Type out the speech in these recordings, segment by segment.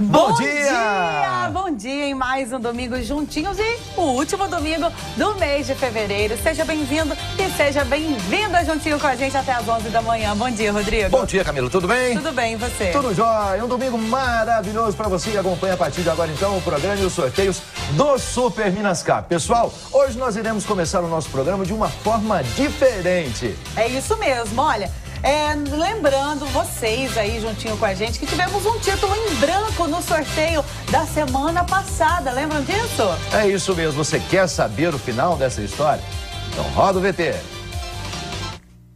Bom, bom dia! dia! Bom dia em mais um domingo juntinhos e o último domingo do mês de fevereiro. Seja bem-vindo e seja bem-vinda juntinho com a gente até as 11 da manhã. Bom dia, Rodrigo. Bom dia, Camila. Tudo bem? Tudo bem, e você? Tudo jóia. Um domingo maravilhoso para você que acompanha a partir de agora, então, o programa e os sorteios do Super Minas Cap. Pessoal, hoje nós iremos começar o nosso programa de uma forma diferente. É isso mesmo. Olha, é, lembrando vocês aí juntinho com a gente que tivemos um título em branco no sorteio da semana passada. Lembram disso? É isso mesmo. Você quer saber o final dessa história? Então roda o VT.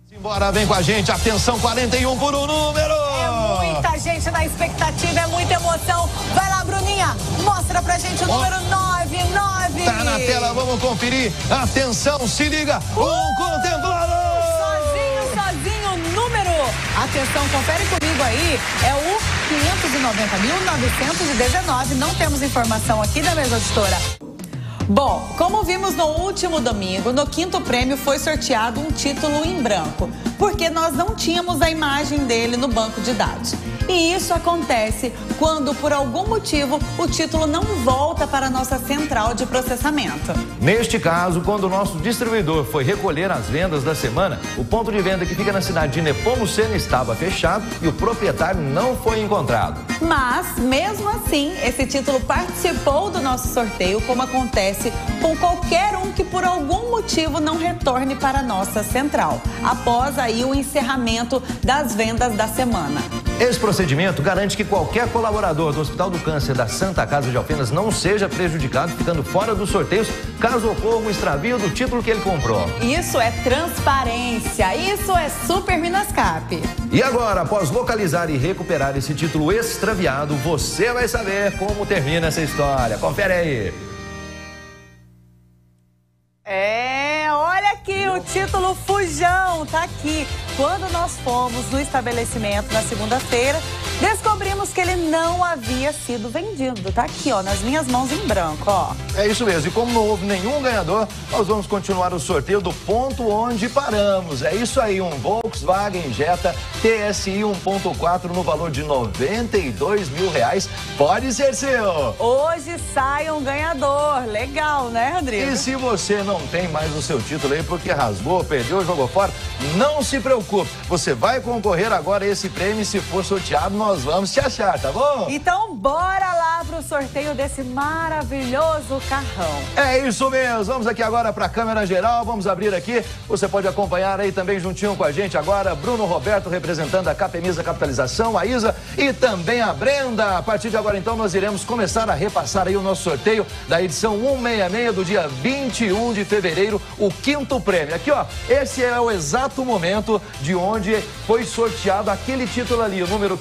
Simbora, vem com a gente. Atenção, 41 por um número. É muita gente na expectativa, é muita emoção. Vai lá, Bruninha. Mostra pra gente o oh. número 99. Tá na tela, vamos conferir. Atenção, se liga. Uh! Um contemplado. Atenção, confere comigo aí. É o 590.919. Não temos informação aqui da mesa editora. Bom, como vimos no último domingo, no quinto prêmio foi sorteado um título em branco, porque nós não tínhamos a imagem dele no banco de dados. E isso acontece quando, por algum motivo, o título não volta para a nossa central de processamento. Neste caso, quando o nosso distribuidor foi recolher as vendas da semana, o ponto de venda que fica na cidade de Nepomuceno estava fechado e o proprietário não foi encontrado. Mas, mesmo assim, esse título participou do nosso sorteio, como acontece com qualquer um que por algum motivo não retorne para a nossa central, após aí o encerramento das vendas da semana. Esse procedimento garante que qualquer colaborador do Hospital do Câncer da Santa Casa de Alfenas não seja prejudicado, ficando fora dos sorteios, caso ocorra um extravio do título que ele comprou. Isso é transparência, isso é Super Minascap. E agora, após localizar e recuperar esse título extraviado, você vai saber como termina essa história. Confere aí. É, olha aqui o título Fujão, tá aqui. Quando nós fomos no estabelecimento na segunda-feira, descobrimos que ele não havia sido vendido. Tá aqui, ó, nas minhas mãos em branco, ó. É isso mesmo. E como não houve nenhum ganhador, nós vamos continuar o sorteio do ponto onde paramos. É isso aí, um Volkswagen Jetta TSI 1.4 no valor de 92 mil reais. Pode ser seu. Hoje sai um ganhador. Legal, né, Rodrigo? E se você não tem mais o seu título aí porque rasgou, perdeu, jogou fora, não se preocupe. Você vai concorrer agora a esse prêmio e se for sorteado, nós vamos te achar, tá bom? Então, bora lá pro sorteio desse maravilhoso carrão. É isso mesmo. Vamos aqui agora para a câmera geral. Vamos abrir aqui. Você pode acompanhar aí também juntinho com a gente agora Bruno Roberto representando a Capemisa Capitalização, a Isa e também a Brenda. A partir de agora, então, nós iremos começar a repassar aí o nosso sorteio da edição 166 do dia 21 de fevereiro, o quinto prêmio. Aqui, ó, esse é o exato momento de onde foi sorteado aquele título ali, o número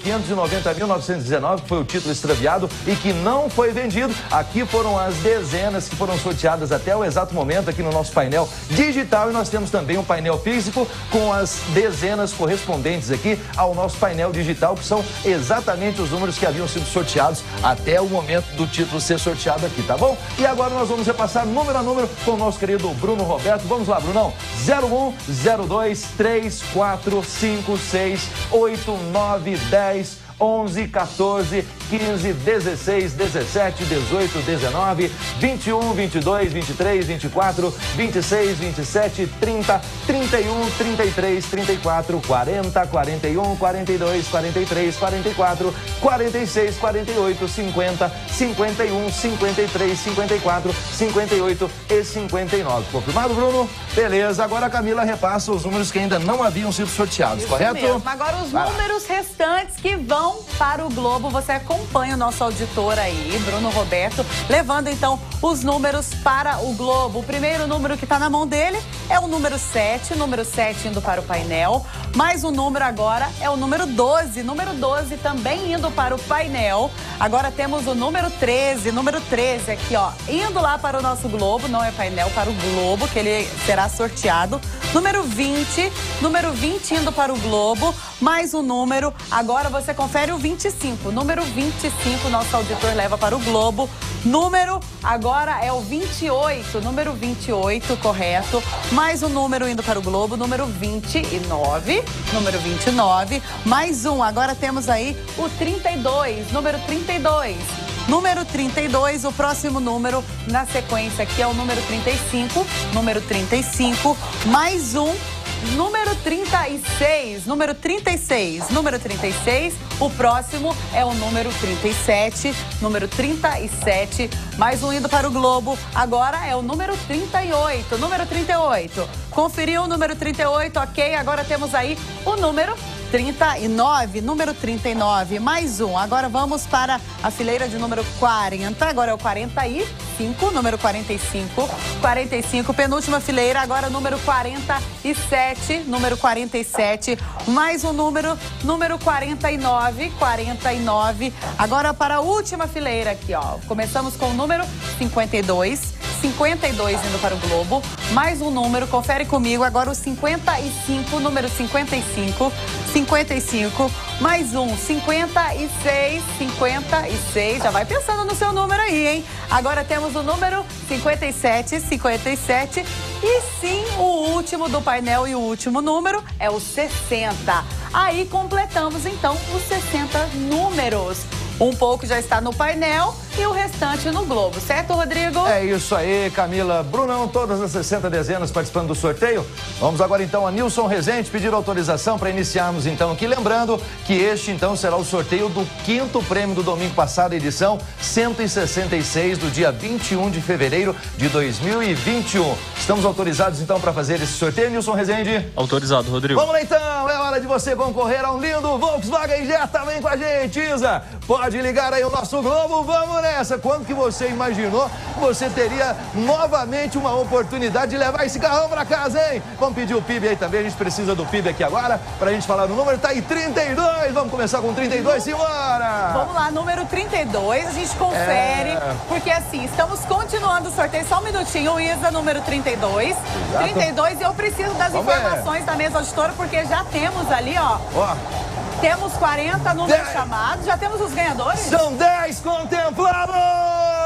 590.919, que foi o título extraviado e que não foi vendido. Aqui foram as dezenas que foram sorteadas até o exato momento aqui no nosso painel digital e nós temos também um painel físico com as dezenas correspondentes aqui ao nosso painel digital, que são exatamente os números que haviam sido sorteados até o momento do título ser sorteado aqui, tá bom? E agora nós vamos repassar número a número com o nosso querido Bruno Roberto. Vamos lá, Brunão. 01 02 34 4, 5, 6, 8, 9, 10, 11, 14, 15, 16, 17, 18, 19, 21, 22, 23, 24, 26, 27, 30, 31, 33, 34, 40, 41, 42, 43, 44, 46, 48, 50, 51, 53, 54, 58 e 59. Confirmado, Bruno? Beleza, agora a Camila repassa os números que ainda não haviam sido sorteados, Isso correto? Mesmo. Agora os números restantes que vão para o Globo, você acompanha o nosso auditor aí, Bruno Roberto, levando então os números para o Globo. O primeiro número que está na mão dele é o número 7, número 7 indo para o painel. Mais um número agora é o número 12, número 12 também indo para o painel. Agora temos o número 13, número 13 aqui, ó, indo lá para o nosso Globo, não é painel, para o Globo, que ele será sorteado. Número 20, número 20 indo para o Globo, mais um número. Agora você confere o 25. Número 25, nosso auditor leva para o Globo. Número agora é o 28, número 28, correto. mais um número indo para o Globo, número 29, número 29, mais um, agora temos aí o 32, número 32. Número 32, o próximo número na sequência aqui é o número 35, número 35, mais um número 36, número 36, número 36. O próximo é o número 37, número 37. Mais um indo para o Globo. Agora é o número 38, número 38. Conferiu o número 38, ok. Agora temos aí o número 39, número 39, mais um. Agora vamos para a fileira de número 40, agora é o 45, número 45, 45, penúltima fileira, agora número 47, número 47, mais um número, número 49, 49. Agora para a última fileira aqui, ó. Começamos com o número 52. 52 indo para o Globo. Mais um número, confere comigo. Agora o 55, número 55. 55. Mais um, 56. 56. Já vai pensando no seu número aí, hein? Agora temos o número 57. 57. E sim, o último do painel e o último número é o 60. Aí completamos então os 60 números. Um pouco já está no painel e o restante no Globo, certo, Rodrigo? É isso aí, Camila. Brunão, todas as 60 dezenas participando do sorteio. Vamos agora então a Nilson Rezende pedir autorização para iniciarmos então aqui. Lembrando que este então será o sorteio do quinto prêmio do domingo passado, edição 166, do dia 21 de fevereiro de 2021. Estamos autorizados então para fazer esse sorteio, Nilson Rezende? Autorizado, Rodrigo. Vamos lá então, é hora de você concorrer a um lindo Volkswagen Jetta. Vem com a gente, Isa. Pode ligar aí o nosso Globo, vamos nessa. Quando que você imaginou você teria novamente uma oportunidade de levar esse carrão para casa, hein? Vamos pedir o PIB aí também, a gente precisa do PIB aqui agora, pra gente falar no número, tá aí 32, vamos começar com 32, simbora! Vamos lá, número 32, a gente confere, é... porque assim, estamos continuando o sorteio, só um minutinho, Isa, número 32, Exato. 32, e eu preciso das vamos informações ver. da mesa auditora, porque já temos ali, ó, ó. Temos 40 números dez. chamados, já temos os ganhadores? São 10 contemplados!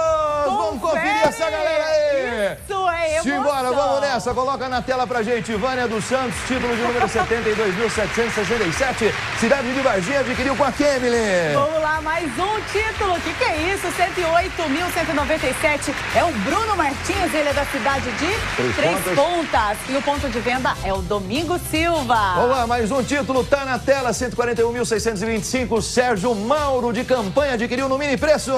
Vamos conferir essa galera aí! Isso é emoção. Simbora, vamos nessa. Coloca na tela pra gente. Vânia dos Santos, título de número 72.767. Cidade de Varginha adquiriu com a Kemily. Vamos lá, mais um título. O que, que é isso? 108.197. É o Bruno Martins, ele é da cidade de Três, Três pontas. pontas. E o ponto de venda é o Domingo Silva. Vamos lá, mais um título. Tá na tela, 141.625. Sérgio Mauro de campanha adquiriu no mini preço.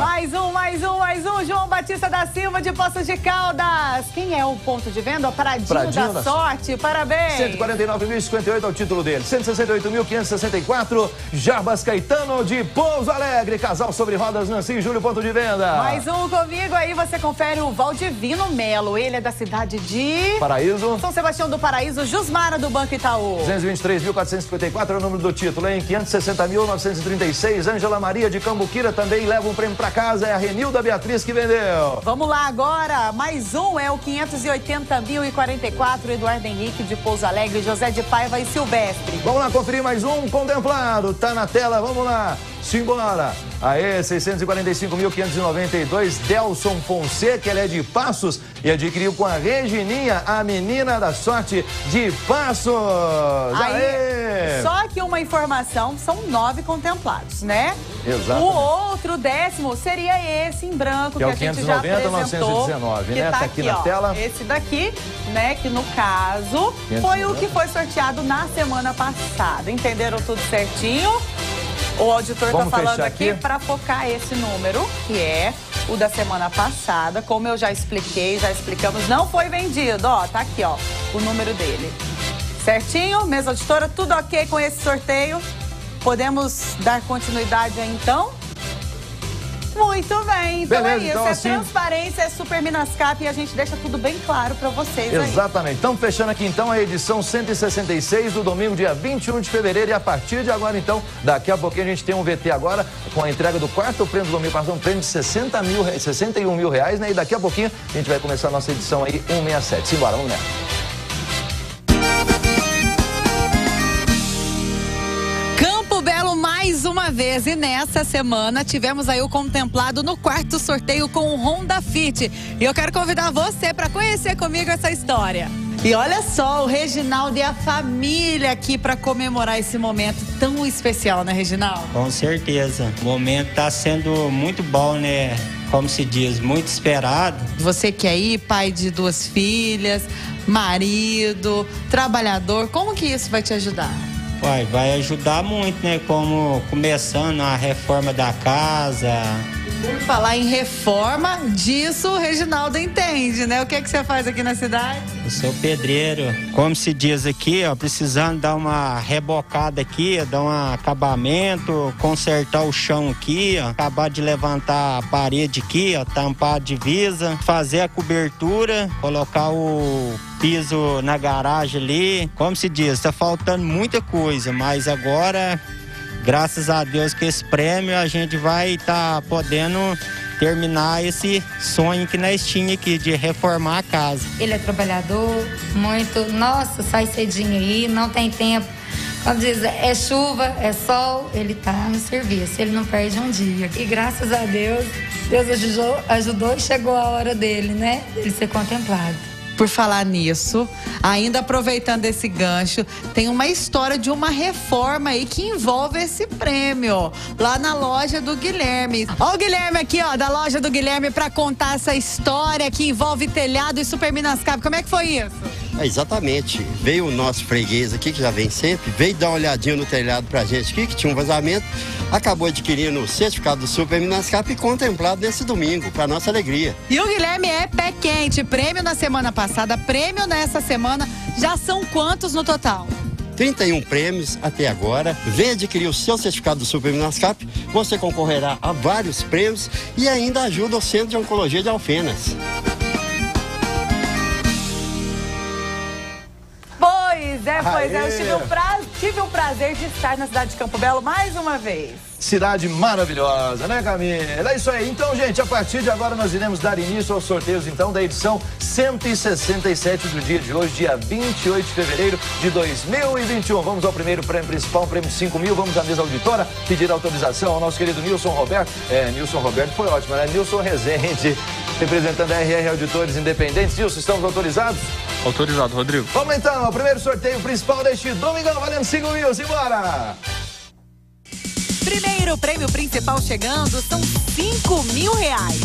Mais um, mais um, mais um. João Batista da Silva de Poços de Caldas. Quem é o ponto de venda? O Pradinho, Pradinho da, da Sorte. Parabéns. 149.058 é o título dele. 168.564. Jarbas Caetano de Pouso Alegre. Casal sobre rodas, Nancy Júlio, ponto de venda. Mais um comigo aí, você confere o Valdivino Melo. Ele é da cidade de... Paraíso. São Sebastião do Paraíso. Jusmara do Banco Itaú. 223.454 é o número do título, hein? 560.936. Ângela Maria de Cambuquira também leva um prêmio para casa. É a Renilda Beatriz que vendeu. Vamos lá agora. Mais um é o 580.044. Eduardo Henrique de Pouso Alegre, José de Paiva e Silvestre. Vamos lá conferir mais um contemplado. Tá na tela, vamos lá. Simbora! Aê, 645.592, Delson Fonseca, ele é de Passos e adquiriu com a Regininha, a menina da sorte de Passos. Aê! Aê! Só que uma informação, são nove contemplados, né? Exato. O outro décimo seria esse em branco que, que é a gente já apresentou. 919, né? Tá, tá aqui, aqui na ó, tela. Esse daqui, né, que no caso 590. foi o que foi sorteado na semana passada. Entenderam tudo certinho? O auditor está falando aqui, aqui para focar esse número, que é o da semana passada. Como eu já expliquei, já explicamos, não foi vendido. Ó, tá aqui, ó, o número dele. Certinho? Mesa auditora, tudo ok com esse sorteio? Podemos dar continuidade aí, então? Muito bem, então Beleza, é isso. Então, é assim... transparência, é Super Minascap e a gente deixa tudo bem claro para vocês. Exatamente. Estamos fechando aqui então a edição 166 do domingo, dia 21 de fevereiro. E a partir de agora, então, daqui a pouquinho a gente tem um VT agora com a entrega do quarto prêmio do domingo, passando um prêmio de 60 mil, 61 mil reais, né? E daqui a pouquinho a gente vai começar a nossa edição aí 167. Simbora, vamos nessa. Vez. E nessa semana tivemos aí o contemplado no quarto sorteio com o Honda Fit. E eu quero convidar você para conhecer comigo essa história. E olha só, o Reginaldo e a família aqui para comemorar esse momento tão especial, né, Reginaldo? Com certeza. O momento está sendo muito bom, né? Como se diz, muito esperado. Você que é aí, pai de duas filhas, marido, trabalhador, como que isso vai te ajudar? Vai, vai ajudar muito, né? Como começando a reforma da casa, falar em reforma, disso o Reginaldo entende, né? O que, é que você faz aqui na cidade? Eu sou pedreiro. Como se diz aqui, ó, precisando dar uma rebocada aqui, dar um acabamento, consertar o chão aqui, ó, acabar de levantar a parede aqui, ó, tampar a divisa, fazer a cobertura, colocar o piso na garagem ali. Como se diz, tá faltando muita coisa, mas agora graças a Deus que esse prêmio a gente vai estar tá podendo terminar esse sonho que nós tínhamos aqui de reformar a casa. Ele é trabalhador, muito, nossa, sai cedinho aí, não tem tempo. Quando diz é chuva, é sol, ele tá no serviço, ele não perde um dia. E graças a Deus, Deus ajudou, ajudou e chegou a hora dele, né? Ele ser contemplado. Por falar nisso, ainda aproveitando esse gancho, tem uma história de uma reforma aí que envolve esse prêmio lá na loja do Guilherme. Ó o Guilherme aqui, ó, da loja do Guilherme para contar essa história que envolve telhado e Super Minas Cap. Como é que foi isso? É, exatamente. Veio o nosso freguês aqui, que já vem sempre, veio dar uma olhadinha no telhado pra gente aqui, que tinha um vazamento, acabou adquirindo o certificado do Super Minas Cap e contemplado nesse domingo, pra nossa alegria. E o Guilherme é pé quente, prêmio na semana passada, prêmio nessa semana, já são quantos no total? 31 prêmios até agora. Venha adquirir o seu certificado do Super Minas Cap, você concorrerá a vários prêmios e ainda ajuda o Centro de Oncologia de Alfenas. Pois é, é. Eu tive o, pra... tive o prazer de estar na cidade de Campo Belo mais uma vez. Cidade maravilhosa, né, Camila? É isso aí. Então, gente, a partir de agora nós iremos dar início aos sorteios, então, da edição 167 do dia de hoje, dia 28 de fevereiro de 2021. Vamos ao primeiro prêmio principal, um prêmio de 5 mil. Vamos à mesa auditora pedir autorização ao nosso querido Nilson Roberto. É, Nilson Roberto foi ótimo, né? Nilson Rezende, representando a RR Auditores Independentes. Nilson, estamos autorizados? Autorizado, Rodrigo. Vamos então ao primeiro sorteio principal deste domingão, valendo 5 mil. Simbora! Primeiro prêmio principal chegando são 5 mil reais.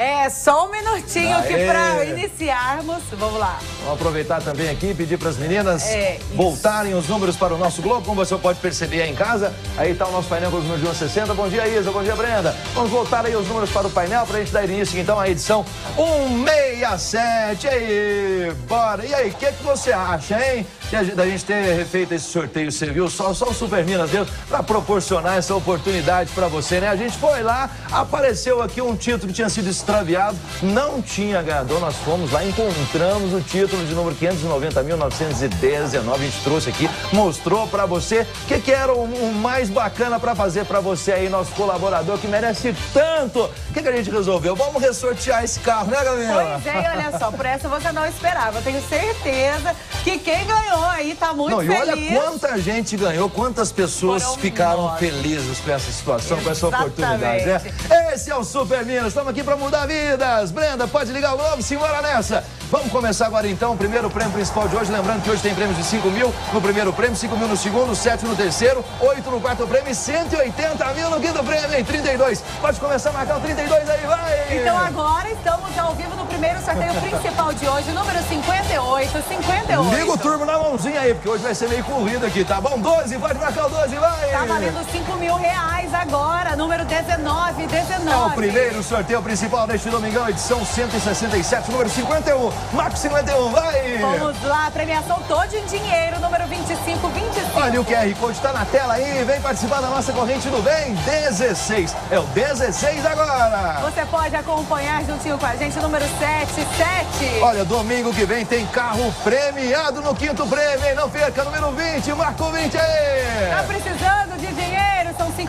É, só um minutinho Aê. que para iniciarmos. Vamos lá. Vamos aproveitar também aqui e pedir para as meninas é, voltarem os números para o nosso Globo, como você pode perceber aí em casa. Aí está o nosso painel com os números de 160. Bom dia, Isa. Bom dia, Brenda. Vamos voltar aí os números para o painel para a gente dar início então à edição 167. E aí, bora. E aí, o que, que você acha, hein? Da gente ter feito esse sorteio, você viu? Só, só o Super Minas Deus para proporcionar essa oportunidade para você, né? A gente foi lá, apareceu aqui um título que tinha sido extraviado, não tinha ganhador, nós fomos lá, encontramos o título de número 590.919, a gente trouxe aqui, mostrou para você o que, que era o, o, mais bacana para fazer para você aí, nosso colaborador que merece tanto. O que, que a gente resolveu? Vamos ressortear esse carro, né, Gabriela? Pois é, olha só, por essa você não esperava. Eu tenho certeza que quem ganhou aí tá muito não, feliz. E olha quanta gente ganhou, quantas pessoas Foram ficaram nove. felizes com essa situação, Exatamente. com essa oportunidade. Né? Esse é o Super Minas, estamos aqui para mudar vidas. Brenda, pode ligar o Globo, simbora nessa. Vamos começar agora então o primeiro prêmio principal de hoje. Lembrando que hoje tem prêmios de 5 mil no primeiro prêmio, 5 mil no segundo, 7 no terceiro, 8 no quarto prêmio e 180 mil no quinto prêmio, hein? 32. Pode começar a marcar o 32 aí, vai! Então agora estamos ao vivo no primeiro sorteio principal de hoje, número 58, 58. Liga o turbo na mãozinha aí, porque hoje vai ser meio corrido aqui, tá bom? 12, pode marcar o 12, vai! Tá valendo 5 mil reais agora, número 19, 19. É o primeiro sorteio principal deste domingão, edição 167, número 51. Marco 51, vai! Vamos lá, premiação toda em dinheiro, número 25, 25. Olha, o QR Code está na tela aí, vem participar da nossa corrente do bem, 16. É o 16 agora. Você pode acompanhar juntinho com a gente, número 77. Olha, domingo que vem tem carro premiado no quinto prêmio, hein? Não perca, número 20, Marco 20 aí. Tá precisando de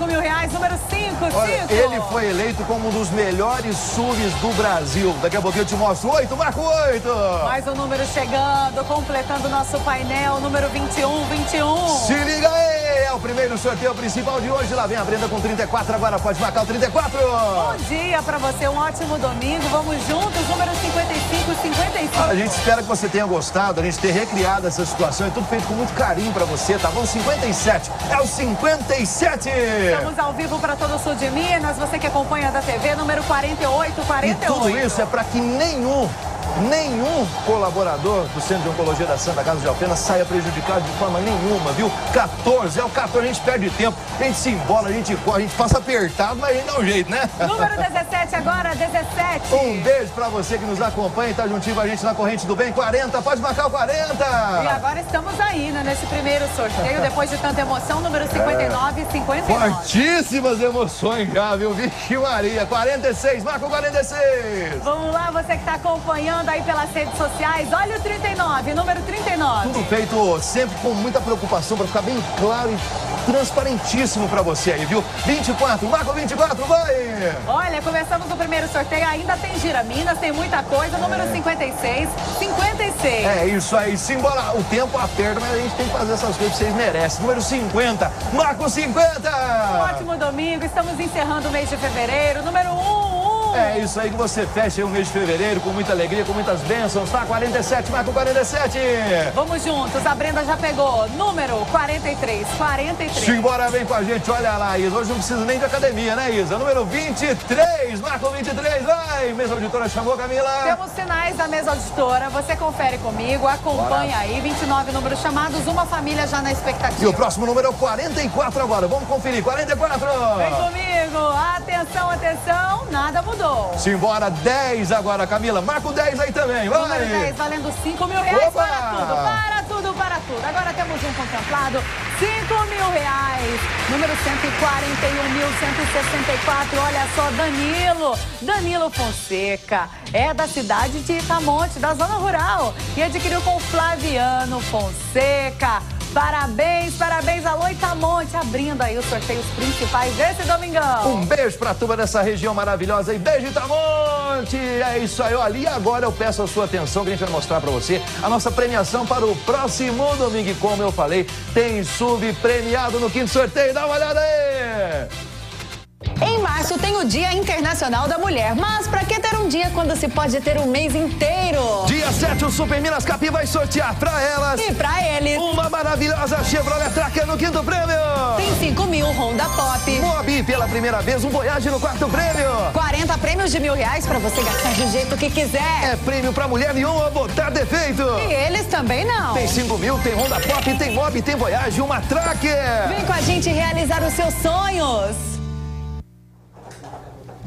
5 mil reais, número 5, Olha, 5. Ele foi eleito como um dos melhores SUVs do Brasil. Daqui a pouquinho eu te mostro. 8, Marco 8. Mais um número chegando, completando o nosso painel, número 21, 21. Se liga aí! É o primeiro sorteio principal de hoje. Lá vem a Brenda com 34. Agora pode marcar o 34. Bom dia pra você, um ótimo domingo. Vamos juntos, número 55, 55. A gente espera que você tenha gostado, a gente ter recriado essa situação. É tudo feito com muito carinho pra você, tá bom? 57. É o 57. Estamos ao vivo para todo o sul de Minas. Você que acompanha da TV, número 48, 48. E tudo isso é para que nenhum nenhum colaborador do Centro de Oncologia da Santa Casa de Alpena saia prejudicado de forma nenhuma, viu? 14, é o 14, a gente perde tempo, a gente se embola, a gente corre, a gente passa apertado, mas a gente dá um jeito, né? Número 17 agora, 17. Um beijo pra você que nos acompanha e tá juntinho com a gente na Corrente do Bem, 40, pode marcar o 40. E agora estamos aí, né, nesse primeiro sorteio, depois de tanta emoção, número 59 e 59. Fortíssimas emoções já, viu? Vixe Maria, 46, marca o 46. Vamos lá, você que tá acompanhando aí pelas redes sociais, olha o 39, número 39. Tudo feito sempre com muita preocupação para ficar bem claro e transparentíssimo para você aí, viu? 24, marca o 24, vai! Olha, começamos o primeiro sorteio, ainda tem Giraminas, tem muita coisa, número 56, 56. É isso aí, simbora. O tempo aperta, mas a gente tem que fazer essas coisas que vocês merecem. Número 50, marca o 50! Um ótimo domingo, estamos encerrando o mês de fevereiro, número 1. É isso aí que você fecha o mês de fevereiro com muita alegria, com muitas bênçãos, tá? 47, marca o 47. Vamos juntos, a Brenda já pegou. Número 43, 43. Simbora, vem com a gente, olha lá, Isa. Hoje não precisa nem de academia, né, Isa? Número 23, marca o 23, vai! Mesa auditora chamou, Camila. Temos sinais da mesa auditora, você confere comigo, acompanha Bora. aí. 29 números chamados, uma família já na expectativa. E o próximo número é o 44 agora, vamos conferir, 44. Vem comigo, atenção, atenção, nada mudou. Simbora, 10 agora, Camila. Marca o 10 aí também, vai. Número 10, valendo 5 mil reais Opa! para tudo, para tudo, para tudo. Agora temos um contemplado, 5 mil reais. Número 141.164, olha só, Danilo. Danilo Fonseca, é da cidade de Itamonte, da zona rural. E adquiriu com Flaviano Fonseca. Parabéns, parabéns, Alô Itamonte, abrindo aí os sorteios principais desse domingão. Um beijo pra turma dessa região maravilhosa e beijo Itamonte! É isso aí, olha, e agora eu peço a sua atenção que a gente vai mostrar pra você a nossa premiação para o próximo domingo. E como eu falei, tem sub premiado no quinto sorteio, dá uma olhada aí! Março tem o Dia Internacional da Mulher, mas para que ter um dia quando se pode ter um mês inteiro? Dia 7, o Super Minas Capi vai sortear para elas e para eles uma maravilhosa Chevrolet Tracker no quinto prêmio. Tem 5 mil Honda Pop. Mobi, pela primeira vez, um Voyage no quarto prêmio. 40 prêmios de mil reais para você gastar do jeito que quiser. É prêmio para mulher nenhuma botar defeito. E eles também não. Tem 5 mil, tem Honda Pop, tem Mobi, tem Voyage, uma Tracker. Vem com a gente realizar os seus sonhos.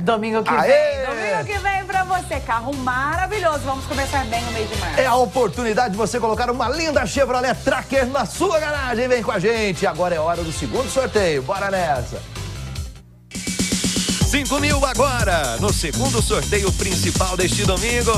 Domingo que Aê! vem. Domingo que vem pra você. Carro maravilhoso. Vamos começar bem no mês de março. É a oportunidade de você colocar uma linda Chevrolet Tracker na sua garagem. Vem com a gente. Agora é hora do segundo sorteio. Bora nessa. 5 mil agora, no segundo sorteio principal deste domingo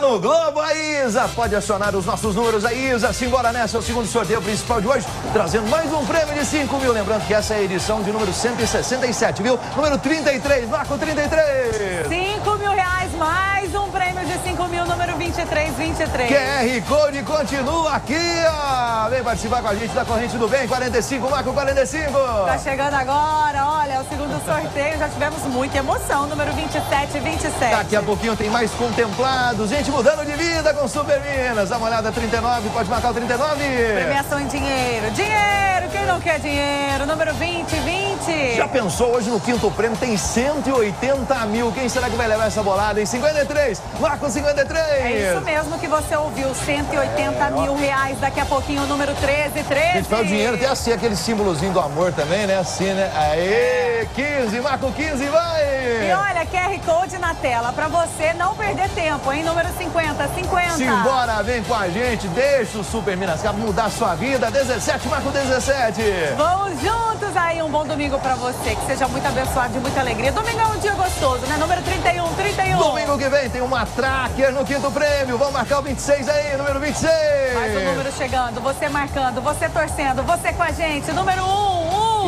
no Globo, a Isa. Pode acionar os nossos números aí, Isa. Simbora nessa, é o segundo sorteio principal de hoje, trazendo mais um prêmio de 5 mil. Lembrando que essa é a edição de número 167, viu? Número 33, Marco 33. 5 mil reais, mais prêmio de 5 mil, número 23, 23. QR Code continua aqui, ó. Vem participar com a gente da Corrente do Bem, 45, Marco 45. Tá chegando agora, olha, é o segundo sorteio. Já tivemos muita emoção, número 27, 27. Daqui a pouquinho tem mais contemplados, gente mudando de vida com Super Minas. Dá uma olhada, 39, pode marcar o 39. Premiação em dinheiro. Dinheiro, quem não quer dinheiro? Número 20, 20. Já pensou, hoje no quinto prêmio tem 180 mil. Quem será que vai levar essa bolada em 53? Marco 53. É isso mesmo que você ouviu, 180 é, mil reais. Daqui a pouquinho o número 13, 13. Gente, o dinheiro tem assim, aquele símbolozinho do amor também, né? Assim, né? Aê, 15, Marco 15, vai. E olha, QR Code na tela, pra você não perder tempo, hein? Número 50, 50. Simbora, vem com a gente, deixa o Super Minas Cap mudar sua vida. 17, Marco 17. Vamos juntos aí, um bom domingo pra você, que seja muito abençoado, de muita alegria. Domingo é um dia gostoso, né? Número 31, 31. Domingo que vem tem uma Tracker no quinto prêmio. Vamos marcar o 26 aí, número 26. Mais um número chegando, você marcando, você torcendo, você com a gente. Número 1, 1. Uh!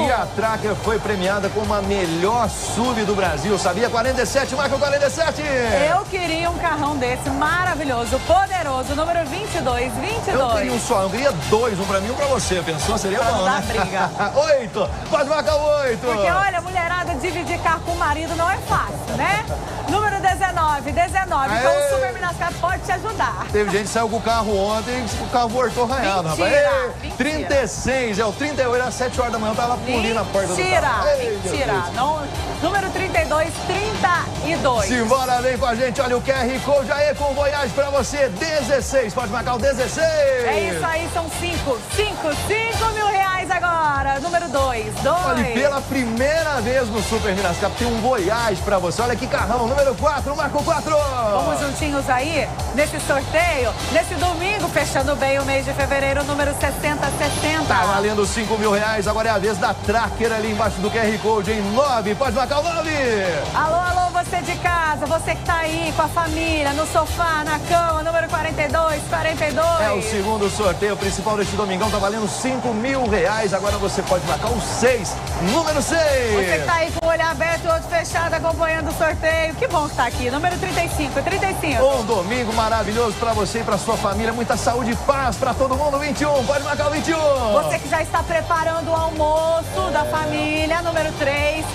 E a Tracker foi premiada como a melhor sub do Brasil, sabia? 47, marca o 47! Eu queria um carrão desse maravilhoso, poderoso, número 22, 22. Eu queria um só, eu queria dois, um pra mim e um pra você. Pensou? Seria Pra bom, né? briga. oito! Pode marcar oito! Porque, olha, mulherada, dividir carro com o marido não é fácil, né? Número 19, 19. Então Aê! o Super Minascar pode te ajudar. Teve gente que saiu com o carro ontem e o carro voltou arranhado, Mentira, rapaz. Ei, mentira. 36, é o 38, às 7 horas da manhã, eu tava pulindo na porta do Mentira, carro. Mentira. Não, número 32, 32. Simbora, vem com a gente. Olha o QR Code aí com Voyage pra você. 16, pode marcar o 16. É isso aí, são 5, 5, 5 mil reais agora. Número 2, 2. Olha, pela primeira vez no Super Minas Cap tem um Voyage pra você. Olha que carrão, número 4, marca o 4. Vamos juntinhos aí nesse sorteio, nesse domingo, fechando bem o mês de fevereiro, número 6060. Tá valendo 5 mil reais, agora é a vez da Tracker ali embaixo do QR Code em 9, pode marcar o 9. Alô, alô, você de casa, você que tá aí com a família, no sofá, na cama, número 42, 42. É o segundo sorteio principal deste domingão, tá valendo 5 mil reais. Agora você pode marcar o 6, número 6. Você que tá aí com o olho aberto e o outro fechado acompanhando o sorteio. Que bom que tá aqui. Número 35, 35. Um domingo maravilhoso pra você e pra sua família. Muita saúde e paz pra todo mundo. 21, pode marcar o 21. Você que já está preparando o almoço da família, número 3, 3. Só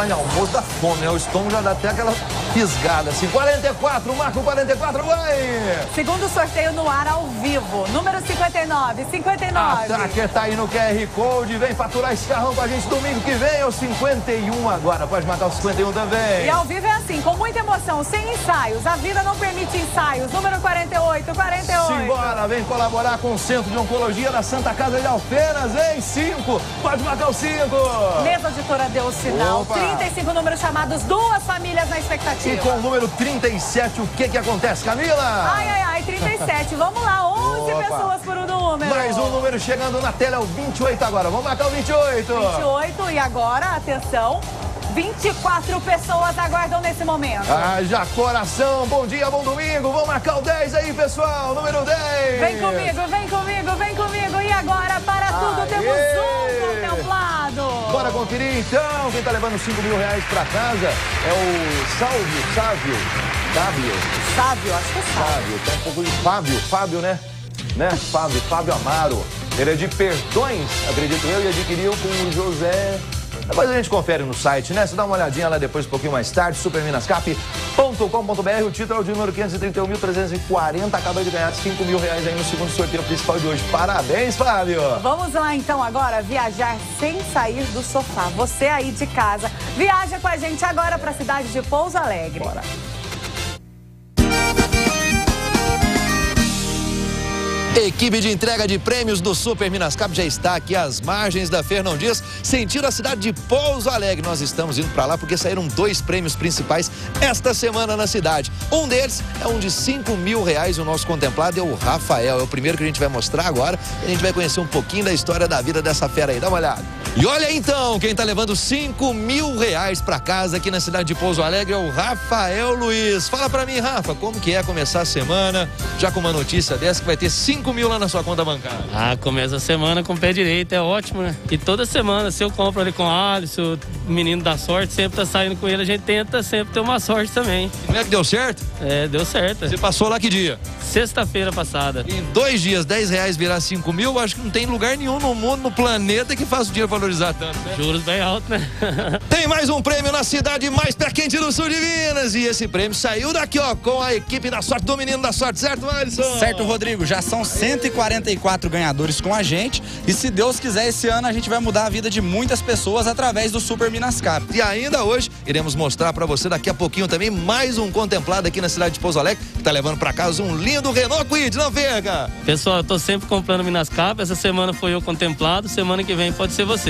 falar em almoço da fome, né? O estômago já dá até aquela fisgada assim. 44, marca o 44, vai! Segundo sorteio no ar ao vivo, número 59, A 59. Tracker tá aí no QR Code. Vem faturar esse carrão com a gente domingo que vem. É o 51 agora. Pode marcar o 51 também. E ao vivo é assim, com muita emoção, sem ensaios. A vida não permite ensaios. Número 48, 48. Simbora, vem colaborar com o Centro de Oncologia da Santa Casa de Alfenas, hein? 5, pode marcar o 5. Mesa auditora deu o sinal. Opa. 35 números chamados, duas famílias na E expectativa. com o número 37, o que que acontece, Camila? Ai, ai, ai, 37. Vamos lá, 11 Opa. pessoas por um número. Mais um número chegando na tela, é o 28 agora. Vamos marcar o 28. 28 e agora, atenção, 24 pessoas aguardam nesse momento. Haja coração, bom dia, bom domingo. Vamos marcar o 10 aí, pessoal. Número 10. Vem comigo, vem comigo, vem comigo. E agora, para tudo, Aê! temos um contemplado. Bora conferir então. Quem tá levando 5 mil reais pra casa é o Salvio, Sávio, Sábio, Sábio, acho que é sábio. Fábio. Tem um pouco de Fábio, Fábio, né? Né? Fábio, Fábio Amaro. Ele é de Perdões, acredito eu, e adquiriu com o José. Depois a gente confere no site, né? Você dá uma olhadinha lá depois, um pouquinho mais tarde, superminascap.com.br. O título é o de número 531.340. Acaba de ganhar 5 mil reais aí no segundo sorteio principal de hoje. Parabéns, Fábio! Vamos lá então agora viajar sem sair do sofá. Você aí de casa, viaja com a gente agora para a cidade de Pouso Alegre. Bora. Equipe de entrega de prêmios do Super Minas Cap já está aqui às margens da Fernão Dias, sentindo a cidade de Pouso Alegre. Nós estamos indo para lá porque saíram dois prêmios principais esta semana na cidade. Um deles é um de 5 mil reais. O nosso contemplado é o Rafael. É o primeiro que a gente vai mostrar agora. E a gente vai conhecer um pouquinho da história da vida dessa fera aí. Dá uma olhada. E olha então, quem está levando 5 mil reais para casa aqui na cidade de Pouso Alegre é o Rafael Luiz. Fala para mim, Rafa, como que é começar a semana já com uma notícia dessa que vai ter 5 mil lá na sua conta bancária? Ah, começa a semana com o pé direito, é ótimo, né? E toda semana, se eu compro ali com o Alisson, o menino da sorte, sempre tá saindo com ele, a gente tenta sempre ter uma sorte também. Não é que deu certo? É, deu certo. Você passou lá que dia? Sexta-feira passada. Em dois dias, 10 reais virar 5 mil, acho que não tem lugar nenhum no mundo, no planeta, que faça o dinheiro valorizar tanto, né? Juros bem altos, né? Tem mais um prêmio na cidade mais pé quente do sul de Minas. E esse prêmio saiu daqui, ó, com a equipe da sorte do menino da sorte, certo, Alisson? Certo, Rodrigo, já são 144 ganhadores com a gente e se Deus quiser esse ano a gente vai mudar a vida de muitas pessoas através do Super Minas Cap. E ainda hoje iremos mostrar pra você daqui a pouquinho também mais um contemplado aqui na cidade de Pouso Alegre, que tá levando pra casa um lindo Renault Quid, não perca! Pessoal, eu tô sempre comprando Minas Cap. Essa semana foi eu contemplado, semana que vem pode ser você.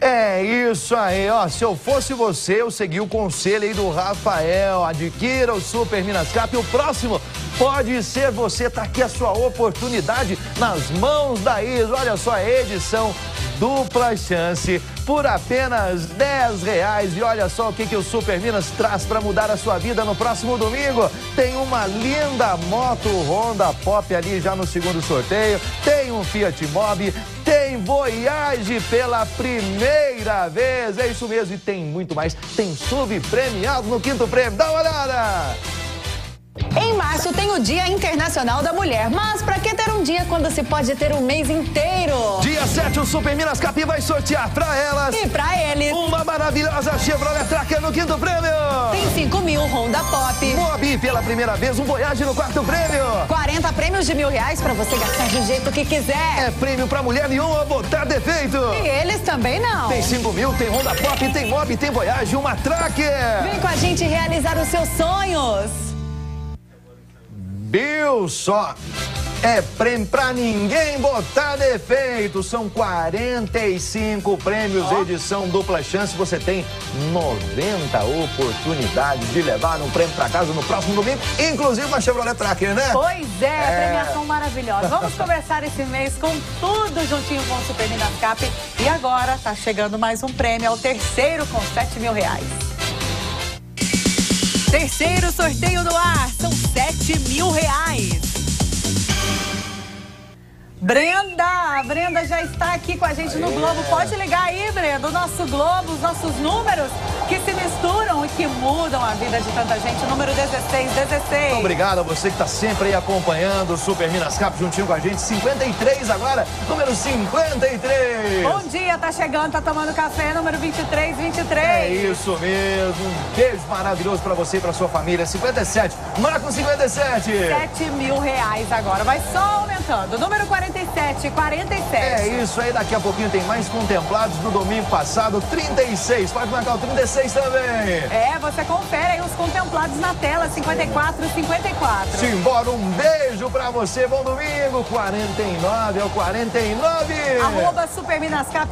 É isso aí, ó. Se eu fosse você, eu segui o conselho aí do Rafael. Adquira o Super Minas Cap. E o próximo pode ser você. Tá aqui a sua oportunidade nas mãos da Isa. Olha só, a edição dupla chance por apenas 10 reais. E olha só o que, que o Super Minas traz para mudar a sua vida no próximo domingo. Tem uma linda moto Honda Pop ali já no segundo sorteio. Tem um Fiat Mobi. Tem Voyage pela primeira vez. É isso mesmo. E tem muito mais. Tem sub premiado no quinto prêmio. Dá uma olhada. Em março tem o Dia Internacional da Mulher, mas para que ter um dia quando se pode ter um mês inteiro? Dia 7, o Super Minas Cap vai sortear para elas E para eles uma maravilhosa Chevrolet Tracker no quinto prêmio. tem 5 mil Honda Pop, Mobi pela primeira vez, um Voyage no quarto prêmio. 40 prêmios de mil reais para você gastar do jeito que quiser. É prêmio pra mulher nenhuma botar defeito. E eles também não. Tem 5 mil, tem Honda Pop, tem Mob, tem Voyage, uma Tracker. Vem com a gente realizar os seus sonhos. Viu só? É prêmio pra ninguém botar defeito. São 45 prêmios, edição dupla chance. Você tem 90 oportunidades de levar um prêmio pra casa no próximo domingo, inclusive uma Chevrolet Tracker, né? Pois é, É. premiação maravilhosa. Vamos começar esse mês com tudo juntinho com o Super Cap. E agora tá chegando mais um prêmio, é o terceiro com 7 mil reais. Terceiro sorteio no ar, são 7 mil reais. Brenda, a Brenda já está aqui com a gente no Globo. Pode ligar aí, Brenda, o nosso Globo, os nossos números que se misturam e que mudam a vida de tanta gente. Número 16, 16. Muito obrigado a você que está sempre aí acompanhando o Super Minas Cap juntinho com a gente. 53 agora, número 53. Bom dia, tá chegando, tá tomando café, número 23, 23. É isso mesmo. Um beijo maravilhoso pra você e pra sua família. 57. Marca o 57. 7 mil reais agora, vai só aumentando. Número 47, 47. É isso aí, daqui a pouquinho tem mais contemplados do domingo passado, 36. Pode marcar o 36 também. É, você confere aí os contemplados na tela, 54, 54. Simbora, um beijo pra você, bom domingo. 49 é o 49. Arroba Super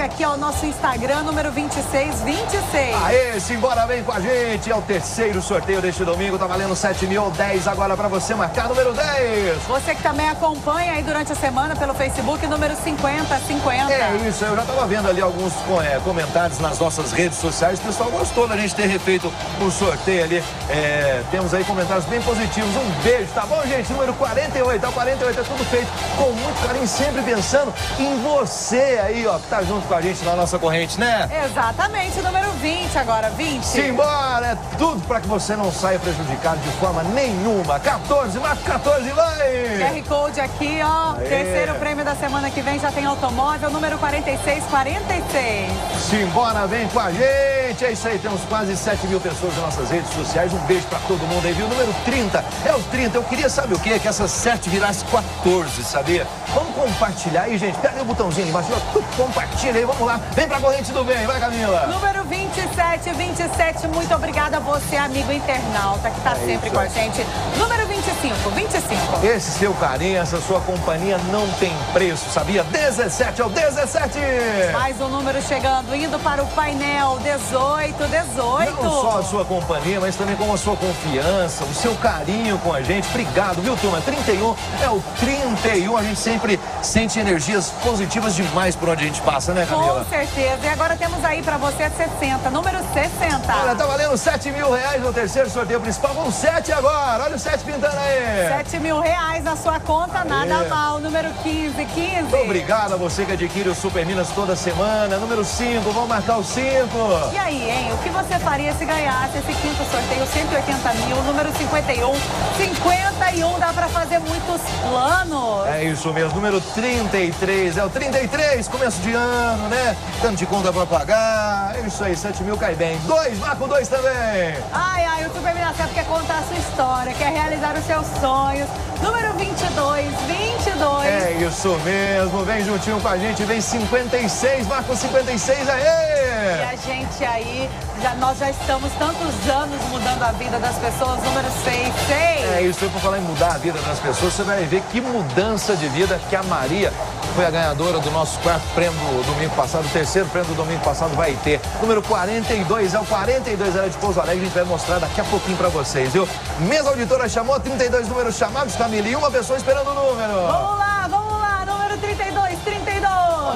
aqui é o nosso Instagram, número 26, 26. Aê, simbora, vem com a gente. É o terceiro sorteio deste domingo, tá valendo 7 mil, 10 agora pra você marcar, número 10. Você que também acompanha aí durante a semana pelo Facebook, número 50, 50. É isso, eu já estava vendo ali alguns é, comentários nas nossas redes sociais. O pessoal gostou da gente ter refeito o sorteio ali. É, temos aí comentários bem positivos. Um beijo, tá bom, gente? Número 48, tá? 48 é tudo feito com muito carinho, sempre pensando em você aí, ó, que tá junto com a gente na nossa corrente, né? Exatamente, número 20 agora, 20. Simbora, é tudo para que você não saia prejudicado de forma nenhuma. 14, marca 14, vai! QR Code aqui, ó. Aê. Terceiro prêmio da semana que vem já tem automóvel, número 46, 46. Simbora, vem com a gente. É isso aí, temos quase 7 mil pessoas nas nossas redes sociais. Um beijo pra todo mundo aí, viu? Número 30 é o 30. Eu queria saber o quê? Que essas 7 virasse 14, sabia? Vamos compartilhar aí, gente. Pega aí o botãozinho embaixo, compartilha aí, vamos lá. Vem pra corrente do bem, vai, Camila. Número 27, 27, muito obrigada a você, amigo internauta, que tá sempre isso com a gente. Número 25, 25. Esse seu carinho, essa sua companhia não tem preço, sabia? 17 é o 17. Mais um número chegando, indo para o painel 18, 18. Não só a sua companhia, mas também com a sua confiança, o seu carinho com a gente. Obrigado, viu, turma? 31 é o 31. A gente sempre sente energias positivas demais por onde a gente passa, né, Com Camila? certeza. E agora temos aí para você 60, número 60. Olha, tá valendo 7 mil reais no terceiro sorteio principal. Vamos 7 agora. Olha o 7 pintando aí. 7 mil reais na sua conta, nada Aê. mal. Número 15, 15. Obrigado a você que adquire o Super Minas toda semana. Número 5, vamos marcar o 5. E aí, hein? O que você faria se ganhasse esse quinto sorteio? 180 mil, número 51. 51 dá pra fazer muitos planos. É isso mesmo, número 33, é o 33, começo de ano, né? Tanto de conta pra pagar, é isso aí, 7 mil cai bem. Dois, marca o dois também. Ai, ai, o Super Minacep quer contar a sua história, quer realizar os seus sonhos. Número 22, 22. Isso mesmo, vem juntinho com a gente, vem 56, marca o 56 E aí. a gente aí, já, nós já estamos tantos anos mudando a vida das pessoas. Número 6, 6. É isso aí, por falar em mudar a vida das pessoas, você vai ver que mudança de vida que a Maria foi a ganhadora do nosso quarto prêmio do domingo passado, o terceiro prêmio do domingo passado vai ter. Número 42, é o 42, ela é de Pouso Alegre, a gente vai mostrar daqui a pouquinho pra vocês, viu? Mesa auditora chamou, 32 números chamados, Camila, e uma pessoa esperando o número. Vamos lá,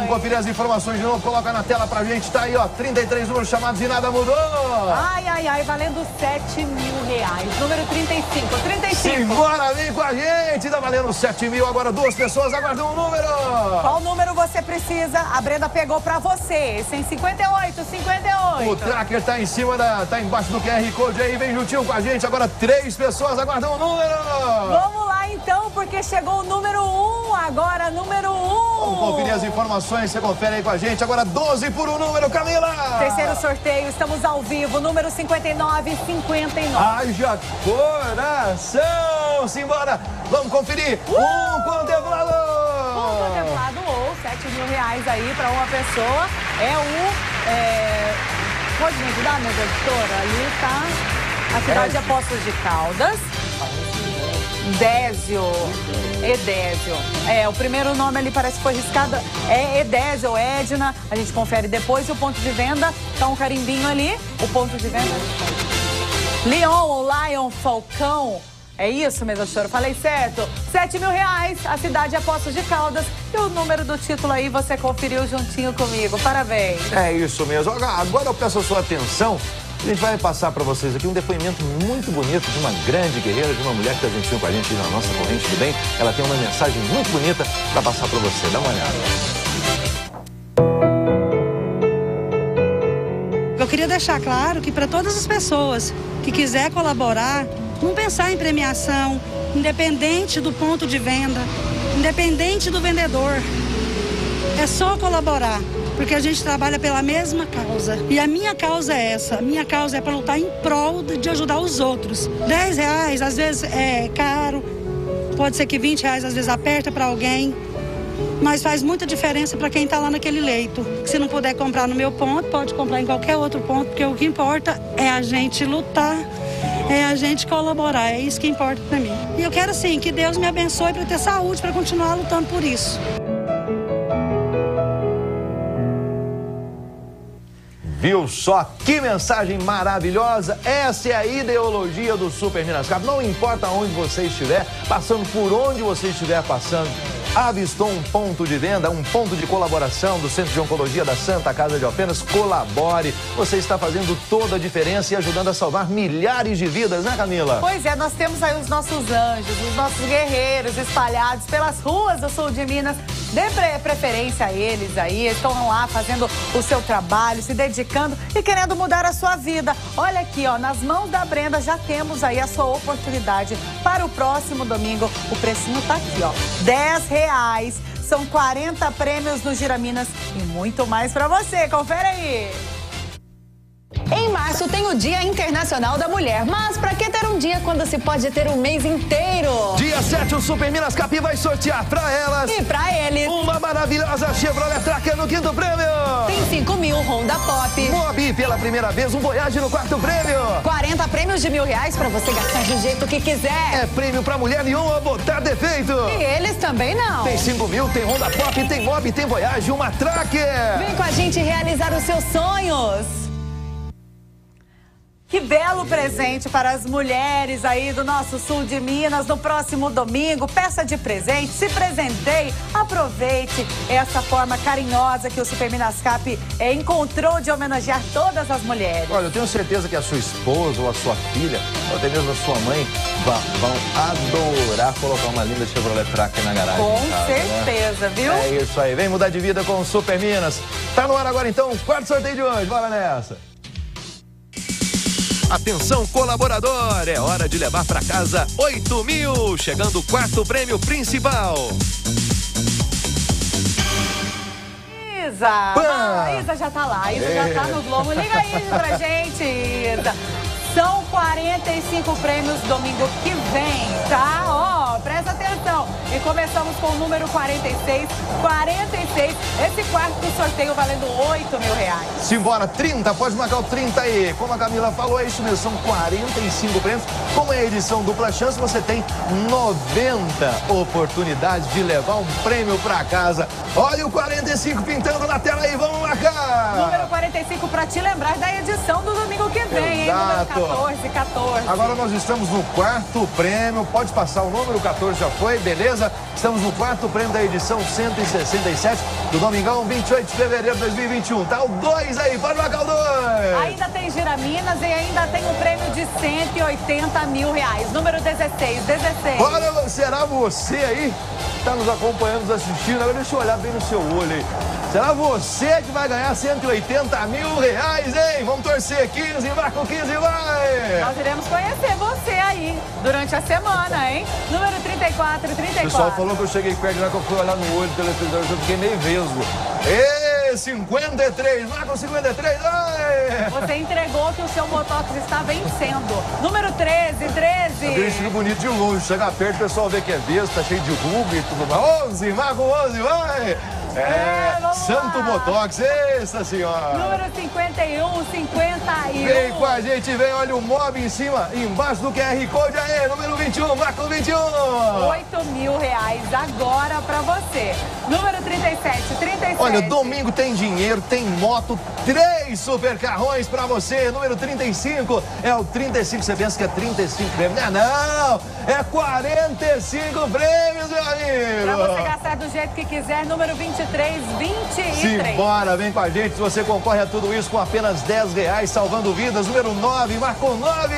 vamos lá. Número 32, 32. Vamos conferir as informações de novo. Coloca na tela pra gente. Tá aí, ó. 33 números chamados e nada mudou. Ai, ai, ai, valendo 7 mil reais. Número 35. 35. Simbora, vem com a gente. Tá valendo 7 mil. Agora duas pessoas aguardam um número. Qual número você precisa? A Brenda pegou pra você. 158, 58. O tracker tá em cima da. tá embaixo do QR Code aí. Vem juntinho com a gente. Agora três pessoas aguardam um número. Vamos então, porque chegou o número 1. Um, agora, número 1. Um. Vamos conferir as informações. Você confere aí com a gente. Agora 12 por um número, Camila. Terceiro sorteio, estamos ao vivo. Número 59, 59. Haja coração. Simbora. Vamos conferir. Uh! Um contemplado. Um contemplado ou 7 mil reais aí para uma pessoa. É o. É... Pode me ajudar, minha editora? Ali tá a cidade de Apóstolos de Caldas. Désio. Edésio. É, o primeiro nome ali parece que foi riscado. É Edésio ou Edna. A gente confere depois. E o ponto de venda tá um carimbinho ali. O ponto de venda. Leon Lion Falcão. É isso, mesmo, senhora? Falei certo? 7 mil reais, a cidade é Poços de Caldas. E o número do título aí você conferiu juntinho comigo. Parabéns. É isso mesmo. Agora eu peço a sua atenção. A gente vai passar para vocês aqui um depoimento muito bonito de uma grande guerreira, de uma mulher que está juntinho com a gente na nossa corrente do bem. Ela tem uma mensagem muito bonita para passar para você. Dá uma olhada. Eu queria deixar claro que para todas as pessoas que quiser colaborar, não pensar em premiação, independente do ponto de venda, independente do vendedor. É só colaborar, porque a gente trabalha pela mesma causa. E a minha causa é essa. A minha causa é para lutar em prol de ajudar os outros. 10 reais, às vezes é caro. Pode ser que 20 reais às vezes aperta para alguém. Mas faz muita diferença para quem está lá naquele leito. Se não puder comprar no meu ponto, pode comprar em qualquer outro ponto, porque o que importa é a gente lutar é a gente colaborar, é isso que importa para mim. E eu quero assim que Deus me abençoe para ter saúde para continuar lutando por isso. Viu só que mensagem maravilhosa? Essa é a ideologia do Super Minas Cap. Não importa onde você estiver, passando por onde você estiver passando. Avistou um ponto de venda, um ponto de colaboração do Centro de Oncologia da Santa Casa de Alfenas? Colabore. Você está fazendo toda a diferença e ajudando a salvar milhares de vidas, né, Camila? Pois é, nós temos aí os nossos anjos, os nossos guerreiros espalhados pelas ruas do sul de Minas. Dê pre preferência a eles aí, estão lá fazendo o seu trabalho, se dedicando e querendo mudar a sua vida. Olha aqui, ó, nas mãos da Brenda já temos aí a sua oportunidade para o próximo domingo. O precinho tá aqui, ó, 10 reais. São 40 prêmios no Giraminas e muito mais para você. Confere aí. Em março tem o Dia Internacional da Mulher, mas para que ter um dia quando se pode ter um mês inteiro? Dia 7, o Super Minas Cap vai sortear para elas E para eles uma maravilhosa Chevrolet Tracker no quinto prêmio. tem 5 mil Honda Pop, Mobi, pela primeira vez, um Voyage no quarto prêmio. 40 prêmios de mil reais para você gastar do jeito que quiser. É prêmio pra mulher nenhuma botar defeito. E eles também não. Tem 5 mil, tem Honda Pop, tem Mob, tem Voyage, uma Tracker. Vem com a gente realizar os seus sonhos. Que belo presente para as mulheres aí do nosso sul de Minas no próximo domingo. Peça de presente, se presenteie, aproveite essa forma carinhosa que o Super Minas Cap encontrou de homenagear todas as mulheres. Olha, eu tenho certeza que a sua esposa ou a sua filha, ou até mesmo a sua mãe, vão adorar colocar uma linda Chevrolet Tracker na garagem. Com casa, né? certeza, viu? É isso aí, vem mudar de vida com o Super Minas. Tá no ar agora então, quarto sorteio de hoje, bora nessa. Atenção colaborador, é hora de levar para casa 8 mil, chegando o quarto prêmio principal. Isa! Isa já tá lá, Isa já tá no Globo. Liga aí pra gente, Isa. São 45 prêmios domingo que vem, tá? Ó, atenção. E começamos com o número 46. 46, esse quarto sorteio valendo 8 mil reais. Simbora, 30, pode marcar o 30 aí. Como a Camila falou, é isso mesmo, são 45 prêmios. Como é a edição dupla chance, você tem 90 oportunidades de levar um prêmio pra casa. Olha o 45 pintando na tela aí, vamos marcar! Número 45 pra te lembrar da edição do domingo que vem, hein? Número Exato. 14, 14. Agora nós estamos no quarto prêmio. Pode passar o número 14, já foi? Aí, beleza? Estamos no quarto prêmio da edição 167 do Domingão, 28 de fevereiro de 2021. Tá o 2 aí, pode marcar o 2. Ainda tem Giraminas e ainda tem um prêmio de 180 mil reais. Número 16, 16. Olha, será você aí que está nos acompanhando, nos assistindo? Agora deixa eu olhar bem no seu olho aí. Será você que vai ganhar 180 mil reais, hein? Vamos torcer 15, vai com 15, vai! Nós iremos conhecer você aí durante a semana, hein? Número 34, 34. O pessoal falou que eu cheguei perto, na que eu fui olhar no olho do televisor, eu fiquei meio vesgo. Ê, 53, vai com 53, vai! Você entregou que o seu Botox está vencendo. Número 13, 13. Aquele estilo bonito de longe, chega perto, o pessoal vê que é besta, tá cheio de ruga e tudo mais. 11, vai com 11, vai! É, É, Santo. Botox, essa senhora! Número 51, 51. Vem com a gente, vem, olha o mob em cima, embaixo do QR Code aí, número 21, marca o 21! 8 mil reais agora pra você. Número 37, 37. Olha, domingo tem dinheiro, tem moto, três super carrões pra você. Número 35 é o 35. Você pensa que é 35 prêmios? Não, não! É 45 prêmios, meu amigo! Pra você gastar do jeito que quiser, número 23, 23. Simbora, vem com a gente. Você concorre a tudo isso com apenas 10 reais, salvando vidas. Número 9, marcou 9!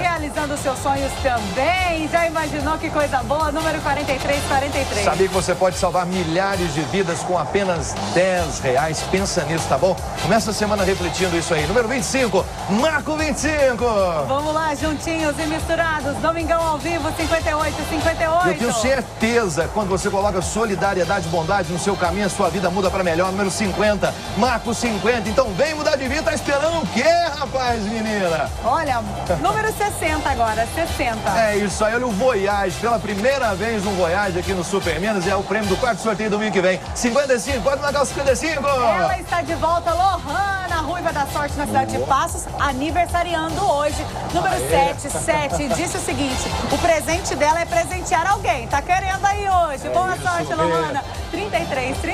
Realizando seus sonhos também. Já imaginou que coisa boa? Número 43, 43. Sabia que você pode salvar milhares de vidas com apenas 10 reais? Pensa nisso, tá bom? Começa a semana refletindo isso aí. Número 25, Marco 25. Vamos lá, juntinhos e misturados. Domingão ao vivo, 58, 58. Eu tenho certeza, quando você coloca solidariedade e bondade no seu caminho, a sua vida muda para melhor. Número 50, Marco 50. Então vem mudar de vida. Tá esperando o quê, rapaz, menina? Olha, número 60 agora, 60. É isso aí, olha o Voyage. Pela primeira vez um Voyage aqui no Super Menos. É o prêmio do quarto sorteio domingo que vem. 55, pode marcar o 55. Ela está de volta, Lohana, Ruiva da Sorte, na cidade de Passos, aniversariando hoje. Número 7, 7, disse o seguinte: o presente dela é presentear alguém. Tá querendo aí hoje. Boa isso sorte. Lohana. 33, 33.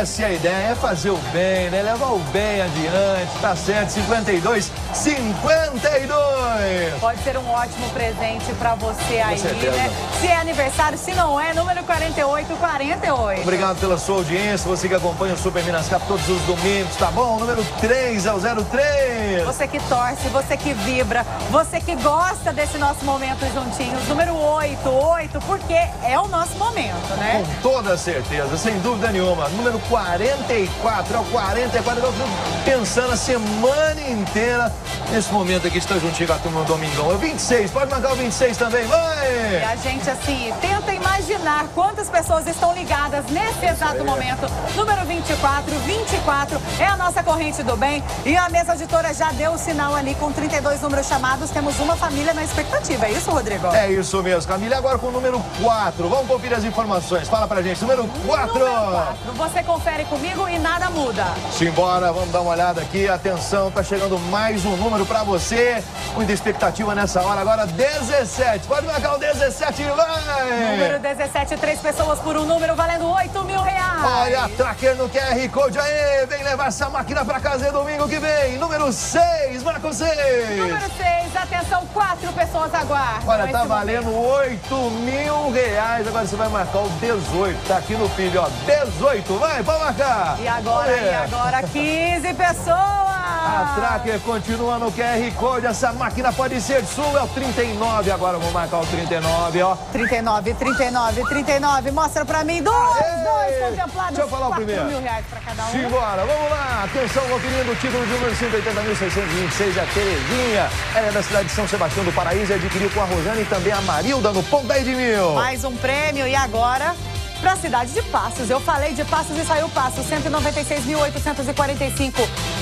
Essa é a ideia, é fazer o bem, né? Levar o bem adiante, tá certo? 52, 52! Pode ser um ótimo presente pra você aí, né? Se é aniversário, se não é, número 48, 48. Obrigado pela sua audiência, você que acompanha o Super Minas Cap todos os domingos, tá bom? Número 3 é o 03. Você que torce, você que vibra, você que gosta desse nosso momento juntinhos. Número 8, 8, porque é o nosso momento, né? Com toda certeza, sem dúvida nenhuma. Número 44, é o 44. Eu fico pensando a semana inteira nesse momento aqui, está juntinho com a turma no Domingão. É o 26, pode marcar o 26 também, E vai! a gente, assim, tenta imaginar quantas pessoas estão ligadas nesse exato momento. Número 24, 24 é a nossa corrente do bem. E a mesa auditora já deu o sinal ali com 32 números chamados. Temos uma família na expectativa. É isso, Rodrigo? É isso mesmo, Camila. Agora com o número 4. Vamos conferir as informações. Fala pra gente. Número 4. Número 4. Você confere comigo e nada muda. Simbora, vamos dar uma olhada aqui. Atenção, tá chegando mais um número pra você. Muita expectativa nessa hora. Agora 17. Pode marcar o 17 e vai! Número 17, três pessoas por um número valendo 8 mil reais. Olha, tracker no QR Code aí. Vem levar essa máquina pra casa é domingo que vem. Número 6, marca o 6. Número 6, atenção, quatro pessoas aguardam. Olha, tá momento. valendo 8 mil reais. Agora você vai marcar o 18. Tá aqui no filho, ó. 18. Vai, pode marcar. E agora, Olha. e agora, 15 pessoas. A Tracker continua no QR Code. Essa máquina pode ser sua. É o 39. Agora eu vou marcar o 39, ó. 39, 39, 39. Mostra pra mim. Dois, Aê! dois contemplados. Deixa eu falar o 4 primeiro. mil reais pra cada um. Simbora, vamos lá. Atenção, conferindo o título de número 180.626 é a Terezinha. Ela é da cidade de São Sebastião do Paraíso e adquiriu com a Rosana e também a Marilda no ponto 10 de mil. Mais um prêmio e agora para a cidade de Passos. Eu falei de Passos e saiu Passos. 196.845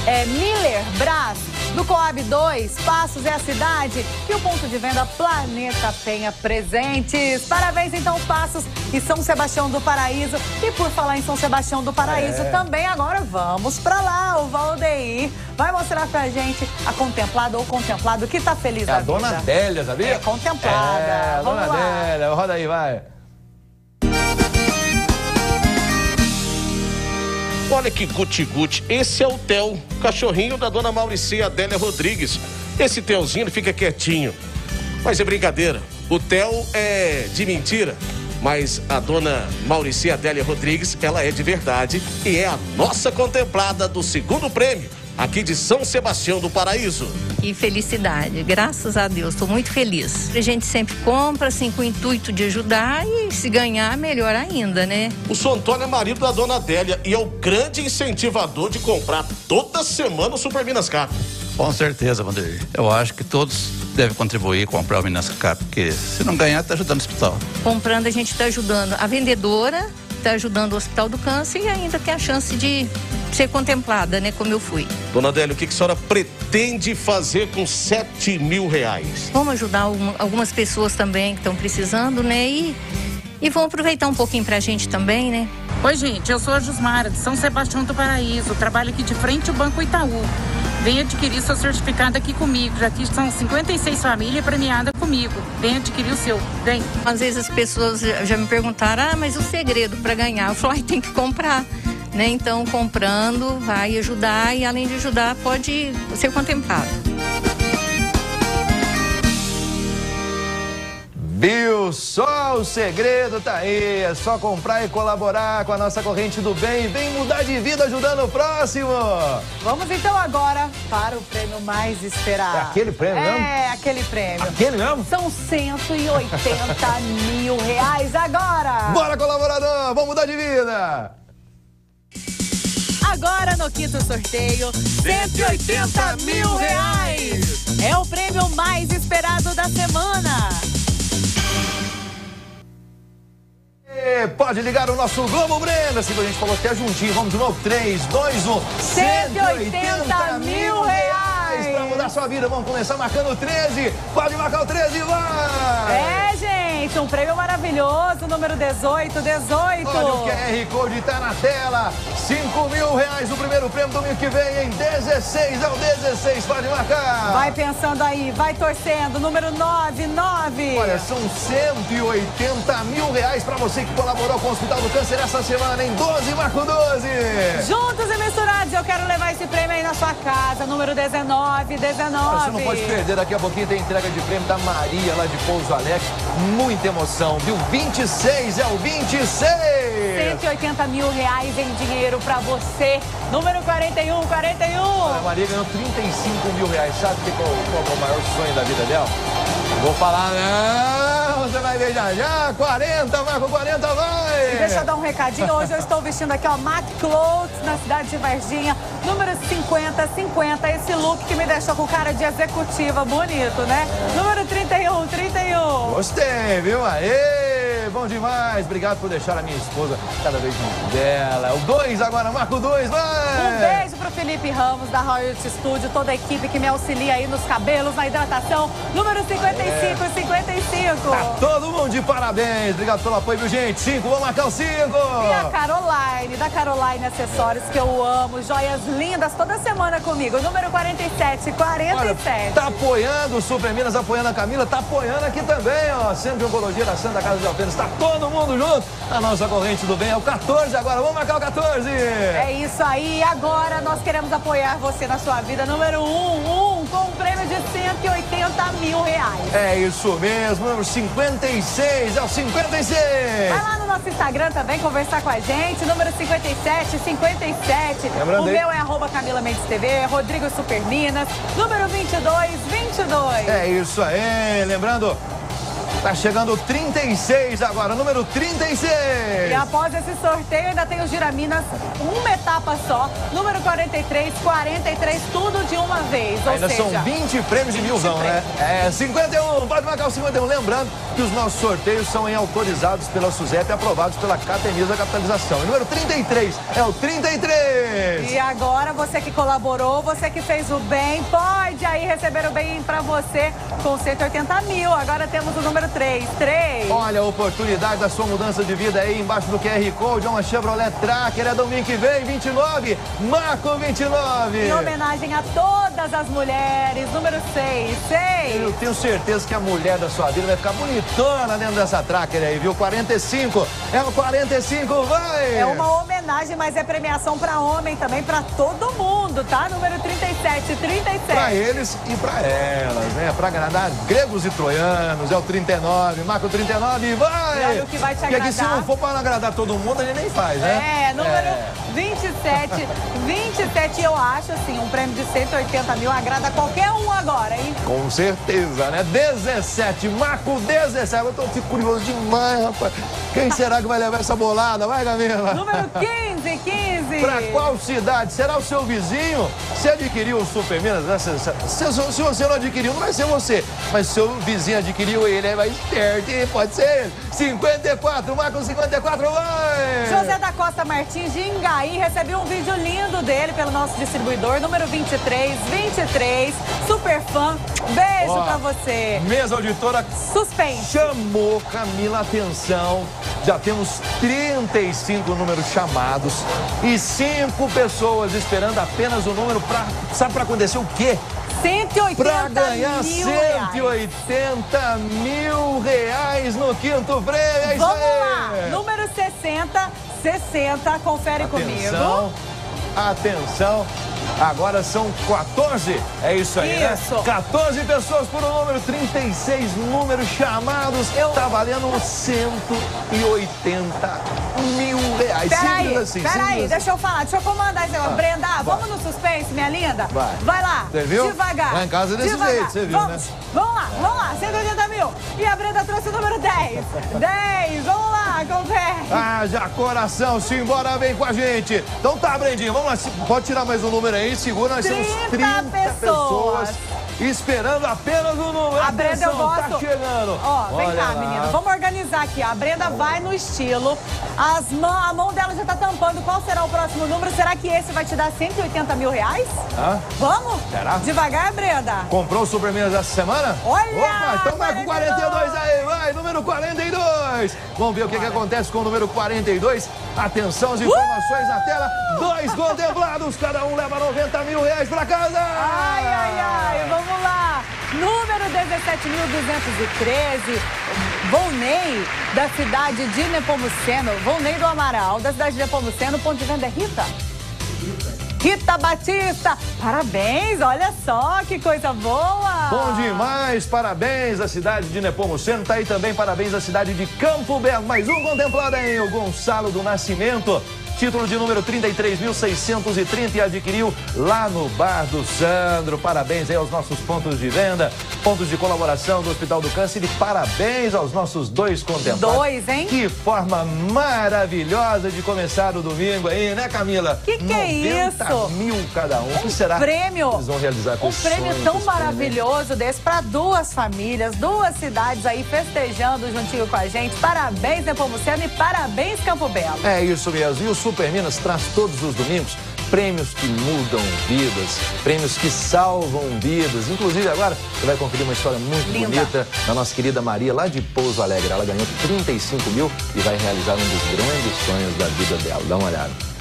é, Miller Brás. Do Coab 2, Passos é a cidade e o ponto de venda Planeta Penha Presentes. Parabéns então Passos e São Sebastião do Paraíso. E por falar em São Sebastião do Paraíso, É. também agora vamos para lá. O Valdeir vai mostrar pra gente a contemplada ou contemplado que tá feliz É a vida. dona Adélia, sabia? É, contemplada. É, Vamos dona lá. Adélia. Roda aí, vai. Olha que guti-guti. Esse é o Theo, cachorrinho da dona Mauricia Adélia Rodrigues. Esse Theozinho fica quietinho. Mas é brincadeira. O Theo é de mentira. Mas a dona Mauricia Adélia Rodrigues, ela é de verdade e é a nossa contemplada do segundo prêmio aqui de São Sebastião do Paraíso. E felicidade, graças a Deus, estou muito feliz. A gente sempre compra assim com o intuito de ajudar e se ganhar, melhor ainda, né? O seu Antônio é marido da dona Adélia e é o grande incentivador de comprar toda semana o Super Minas Cap. Com certeza, Vanderlei. Eu acho que todos devem contribuir, comprar o Minas Cap, porque se não ganhar, está ajudando o hospital. Comprando, a gente está ajudando a vendedora, está ajudando o Hospital do Câncer e ainda tem a chance de ser contemplada, né? Como eu fui. Dona Adélia, o que, que a senhora pretende fazer com 7 mil reais? Vamos ajudar algumas pessoas também que estão precisando, né? E, e vão aproveitar um pouquinho pra gente também, né? Oi, gente, eu sou a Jusmara, de São Sebastião do Paraíso. Trabalho aqui de frente ao Banco Itaú. Venha adquirir seu certificado aqui comigo. Já que são 56 famílias premiadas comigo. Venha adquirir o seu. Vem. Às vezes as pessoas já me perguntaram, ah, mas o segredo para ganhar? Eu falo, ah, tem que comprar. Né? Então, comprando vai ajudar e, além de ajudar, pode ser contemplado. Viu só o segredo tá aí, é só comprar e colaborar com a nossa corrente do bem, vem mudar de vida ajudando o próximo. Vamos então agora para o prêmio mais esperado. É aquele prêmio é, mesmo? É, aquele prêmio. Aquele mesmo? São 180 mil reais agora. Bora colaborador, vamos mudar de vida. Agora no quinto sorteio, 180 mil reais. É o prêmio mais esperado da semana. Pode ligar o nosso Globo Brenda, assim a gente falou até juntinho. Vamos de novo, 3, 2, 1. 180 mil reais. Pra mudar sua vida, vamos começar marcando 13. Pode marcar o 13, vai! É, gente, um prêmio maravilhoso, número 18, 18. Olha o QR Code tá na tela. 5 mil reais o primeiro prêmio domingo que vem em 16. É o 16, pode marcar. Vai pensando aí, vai torcendo. Número 9, 9. Olha, são 180 mil reais pra você que colaborou com o Hospital do Câncer essa semana em 12, marco 12. Juntos e misturados, eu quero levar esse prêmio aí na sua casa. Número 19, 19. Você não pode perder, daqui a pouquinho tem entrega de prêmio da Maria lá de Pouso Alegre. Muita emoção, viu? 26 é o 26. 180 mil reais em dinheiro pra você. Número 41, 41. A Maria ganhou 35 mil reais. Sabe que qual, qual é o maior sonho da vida dela? Vou falar, não, você vai ver já já. 40, vai com 40, vai. Deixa eu dar um recadinho. Hoje eu estou vestindo aqui, ó, Mac Clothes, na cidade de Varginha. Número 50, 50. Esse look que me deixou com cara de executiva. Bonito, né? Número 31, 31. Gostei, viu? Aê! Bom demais. Obrigado por deixar a minha esposa cada vez mais bela. O 2 agora, marca o 2, vai! Um beijo pro Felipe Ramos, da Royalty Studio, toda a equipe que me auxilia aí nos cabelos, na hidratação. Número 55, é. 55. Tá todo mundo de parabéns. Obrigado pelo apoio, viu, gente? 5, vamos marcar o 5. E a Caroline, da Caroline Acessórios, que eu amo. Joias lindas toda semana comigo. Número 47, 47. Olha, tá apoiando o Super Minas, apoiando a Camila, tá apoiando aqui também, ó. Centro de Oncologia da Santa Casa de Alfenas Tá todo mundo junto. A nossa corrente do bem é o 14 agora. Vamos marcar o 14. É isso aí. Agora nós queremos apoiar você na sua vida. Número 1, um, um, com um prêmio de 180 mil reais. É isso mesmo. Número 56. É o 56. Vai lá no nosso Instagram também conversar com a gente. Número 57, 57. Lembrando o meu é arroba Camila Mendes TV. Rodrigo Superminas. Número 22, 22. É isso aí. Lembrando, Tá chegando o 36 agora, número 36. E após esse sorteio ainda tem os Giraminas, uma etapa só. Número 43, 43, tudo de uma vez. Ainda seja, são 20 prêmios de milzão, né? É, 51, pode marcar o 51. Lembrando que os nossos sorteios são autorizados pela SUSEP e aprovados pela Catemisa Capitalização. E número 33 é o 33. E agora você que colaborou, você que fez o bem, pode aí receber o bem pra você com 180 mil. Agora temos o número 3, 3. Olha a oportunidade da sua mudança de vida aí embaixo do QR Code. É uma Chevrolet Tracker. É domingo que vem, 29. Marco 29. Em homenagem a todas as mulheres. Número 6, 6. Eu tenho certeza que a mulher da sua vida vai ficar bonitona dentro dessa Tracker aí, viu? 45. É o 45, vai. É uma homenagem mas é premiação para homem também, para todo mundo, tá? Número 37, 37. Pra eles e pra elas, né? Pra agradar gregos e troianos, é o 39, marca o 39 e vai! Olha o que vai te Porque aqui agradar. se não for pra agradar todo mundo, a gente nem faz, né? É, número 27. 27, eu acho, assim, um prêmio de 180 mil agrada qualquer um agora, hein? Com certeza, né? 17, Marco 17. Eu tô, fico curioso demais, rapaz. Quem será que vai levar essa bolada? Vai, Camila. Número 15, 15. Pra qual cidade? Será o seu vizinho? Se adquiriu o Super Minas, né? se, se- se- você não adquiriu, não vai ser você. Mas se seu vizinho adquiriu, ele é mais esperto, hein? pode ser ele. 54, Marco 54, vai! José da Costa Martins de Ingaí recebeu um vídeo lindo dele pelo nosso distribuidor, número 23, 23, super fã. Beijo Ó, pra você. Mesa auditora Suspense. chamou Camila atenção. Já temos 35 números chamados e 5 pessoas esperando apenas o número pra. Sabe pra acontecer o quê? 180 Pra ganhar mil reais. 180 mil reais no quinto prêmio. É isso Vamos aí. lá, número 60, 60, confere Atenção, comigo. atenção. Agora são 14, é isso aí, Isso. né? 14 pessoas por um número, 36 números chamados. Tá valendo 180 mil reais. Peraí, assim, peraí, simples deixa eu falar, deixa eu comandar esse negócio. Ah, Brenda, vai. vamos no suspense, minha linda? Vai. lá. Você viu? Devagar. Lá em casa é desse devagar. jeito, você viu, vamos, né? Vamos lá, vamos lá, 180 mil. E a Brenda trouxe o número 10. 10, vamos lá, confere. Haja coração, simbora, vem com a gente. Então tá, Brendinho, vamos lá. Pode tirar mais um número aí, segura. Nós temos 30 30 pessoas. pessoas esperando apenas o número. A Brenda eu Atenção, gosto. Tá chegando. Ó, vem Olha cá, lá. menina. Vamos organizar aqui. A Brenda vai no estilo. As mão, a mão dela já tá tampando. Qual será o próximo número? Será que esse vai te dar 180 mil reais? Hã? Vamos? Será? Devagar, Brenda. Comprou o Minas essa semana? Olha! Opa, então vai com 42 aí, vai, número 42. Vamos ver o que, que acontece com o número 42. Atenção, as informações na tela. Dois contemplados, cada um leva 90 mil reais pra casa. Ai, ai, ai, vamos. Número 17.213, Volney, da cidade de Nepomuceno. Volney do Amaral, da cidade de Nepomuceno. Ponto de venda é Rita? Rita Batista. Parabéns, olha só que coisa boa. Bom demais, parabéns à cidade de Nepomuceno. Tá aí também parabéns à cidade de Campo Belo. Mais um contemplado aí, o Gonçalo do Nascimento. Título de número 33.630 e adquiriu lá no Bar do Sandro. Parabéns aí aos nossos pontos de venda, pontos de colaboração do Hospital do Câncer e parabéns aos nossos dois contemplados. Dois, hein? Que forma maravilhosa de começar o domingo aí, né, Camila? Que que é 90 isso? mil cada um. O que será? prêmio. Eles vão realizar com Um prêmio tão maravilhoso desse para duas famílias, duas cidades aí festejando juntinho com a gente. Parabéns, Nepomuceno, e parabéns, Campo Belo. É isso mesmo. E o Super Minas traz todos os domingos prêmios que mudam vidas, prêmios que salvam vidas. Inclusive, agora você vai conferir uma história muito Linda. bonita da nossa querida Maria, lá de Pouso Alegre. Ela ganhou 35 mil e vai realizar um dos grandes sonhos da vida dela. Dá uma olhada.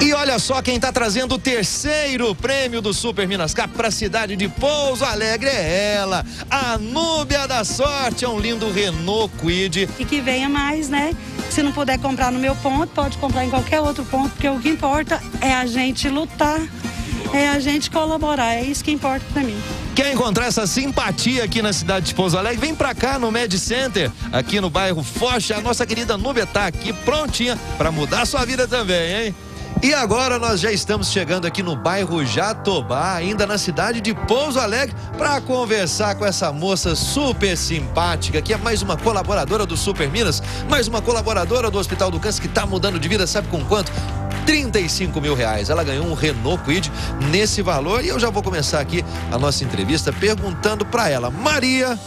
E olha só quem está trazendo o terceiro prêmio do Super Minas Cap para a cidade de Pouso Alegre é ela, a Núbia da Sorte, é um lindo Renault Quid. E que venha mais, né? Se não puder comprar no meu ponto, pode comprar em qualquer outro ponto, porque o que importa é a gente lutar, é a gente colaborar, é isso que importa pra mim. Quer encontrar essa simpatia aqui na cidade de Pouso Alegre? Vem pra cá no Med Center, aqui no bairro Focha. A nossa querida Núbia tá aqui prontinha para mudar sua vida também, hein? E agora nós já estamos chegando aqui no bairro Jatobá, ainda na cidade de Pouso Alegre, para conversar com essa moça super simpática, que é mais uma colaboradora do Super Minas, mais uma colaboradora do Hospital do Câncer que tá mudando de vida, sabe com quanto? 35 mil reais. Ela ganhou um Renault Quid nesse valor e eu já vou começar aqui a nossa entrevista perguntando para ela, Maria,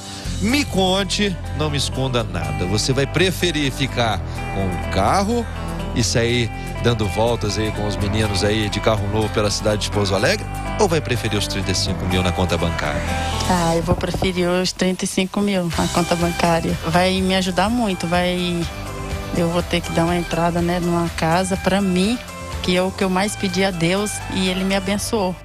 me conte, não me esconda nada. Você vai preferir ficar com um carro e sair dando voltas aí com os meninos aí de carro novo pela cidade de Pouso Alegre? Ou vai preferir os 35 mil na conta bancária? Ah, eu vou preferir os 35 mil na conta bancária. Vai me ajudar muito, vai. Eu vou ter que dar uma entrada né, numa casa para mim, que é o que eu mais pedi a Deus e ele me abençoou.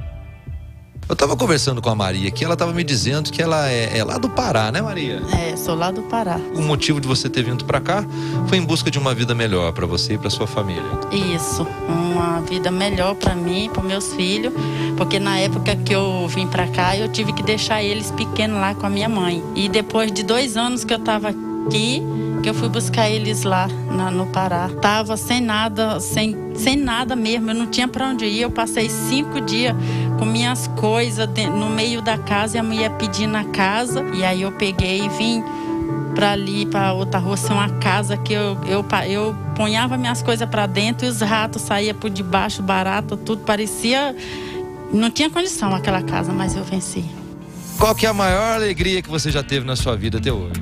Eu tava conversando com a Maria aqui, ela tava me dizendo que ela é, é lá do Pará, né, Maria? É, sou lá do Pará. O motivo de você ter vindo para cá foi em busca de uma vida melhor para você e para sua família. Isso, uma vida melhor para mim, para meus filhos, porque na época que eu vim para cá eu tive que deixar eles pequenos lá com a minha mãe. E depois de dois anos que eu tava aqui, que eu fui buscar eles lá na, no Pará. Tava sem nada, sem, sem nada mesmo, eu não tinha para onde ir. Eu passei cinco dias com minhas coisas no meio da casa e a mulher pedindo a casa. E aí eu peguei e vim para ali, para outra rua, ser uma casa que eu, eu, eu ponhava minhas coisas para dentro e os ratos saíam por debaixo, barata, tudo parecia. Não tinha condição aquela casa, mas eu venci. Qual que é a maior alegria que você já teve na sua vida até hoje?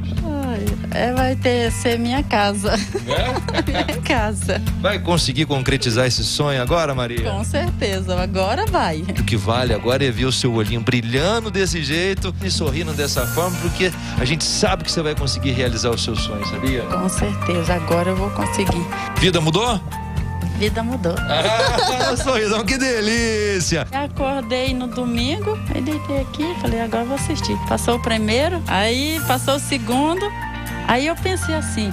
É, vai ter ser minha casa. É? minha casa. Vai conseguir concretizar esse sonho agora, Maria? Com certeza, agora vai. O que vale agora é ver o seu olhinho brilhando desse jeito e sorrindo dessa forma, porque a gente sabe que você vai conseguir realizar os seus sonhos, sabia? Com certeza, agora eu vou conseguir. Vida mudou? vida mudou. Ah, sorrisão, que delícia! Acordei no domingo, aí deitei aqui, falei, agora vou assistir. Passou o primeiro, aí passou o segundo, Aí eu pensei assim,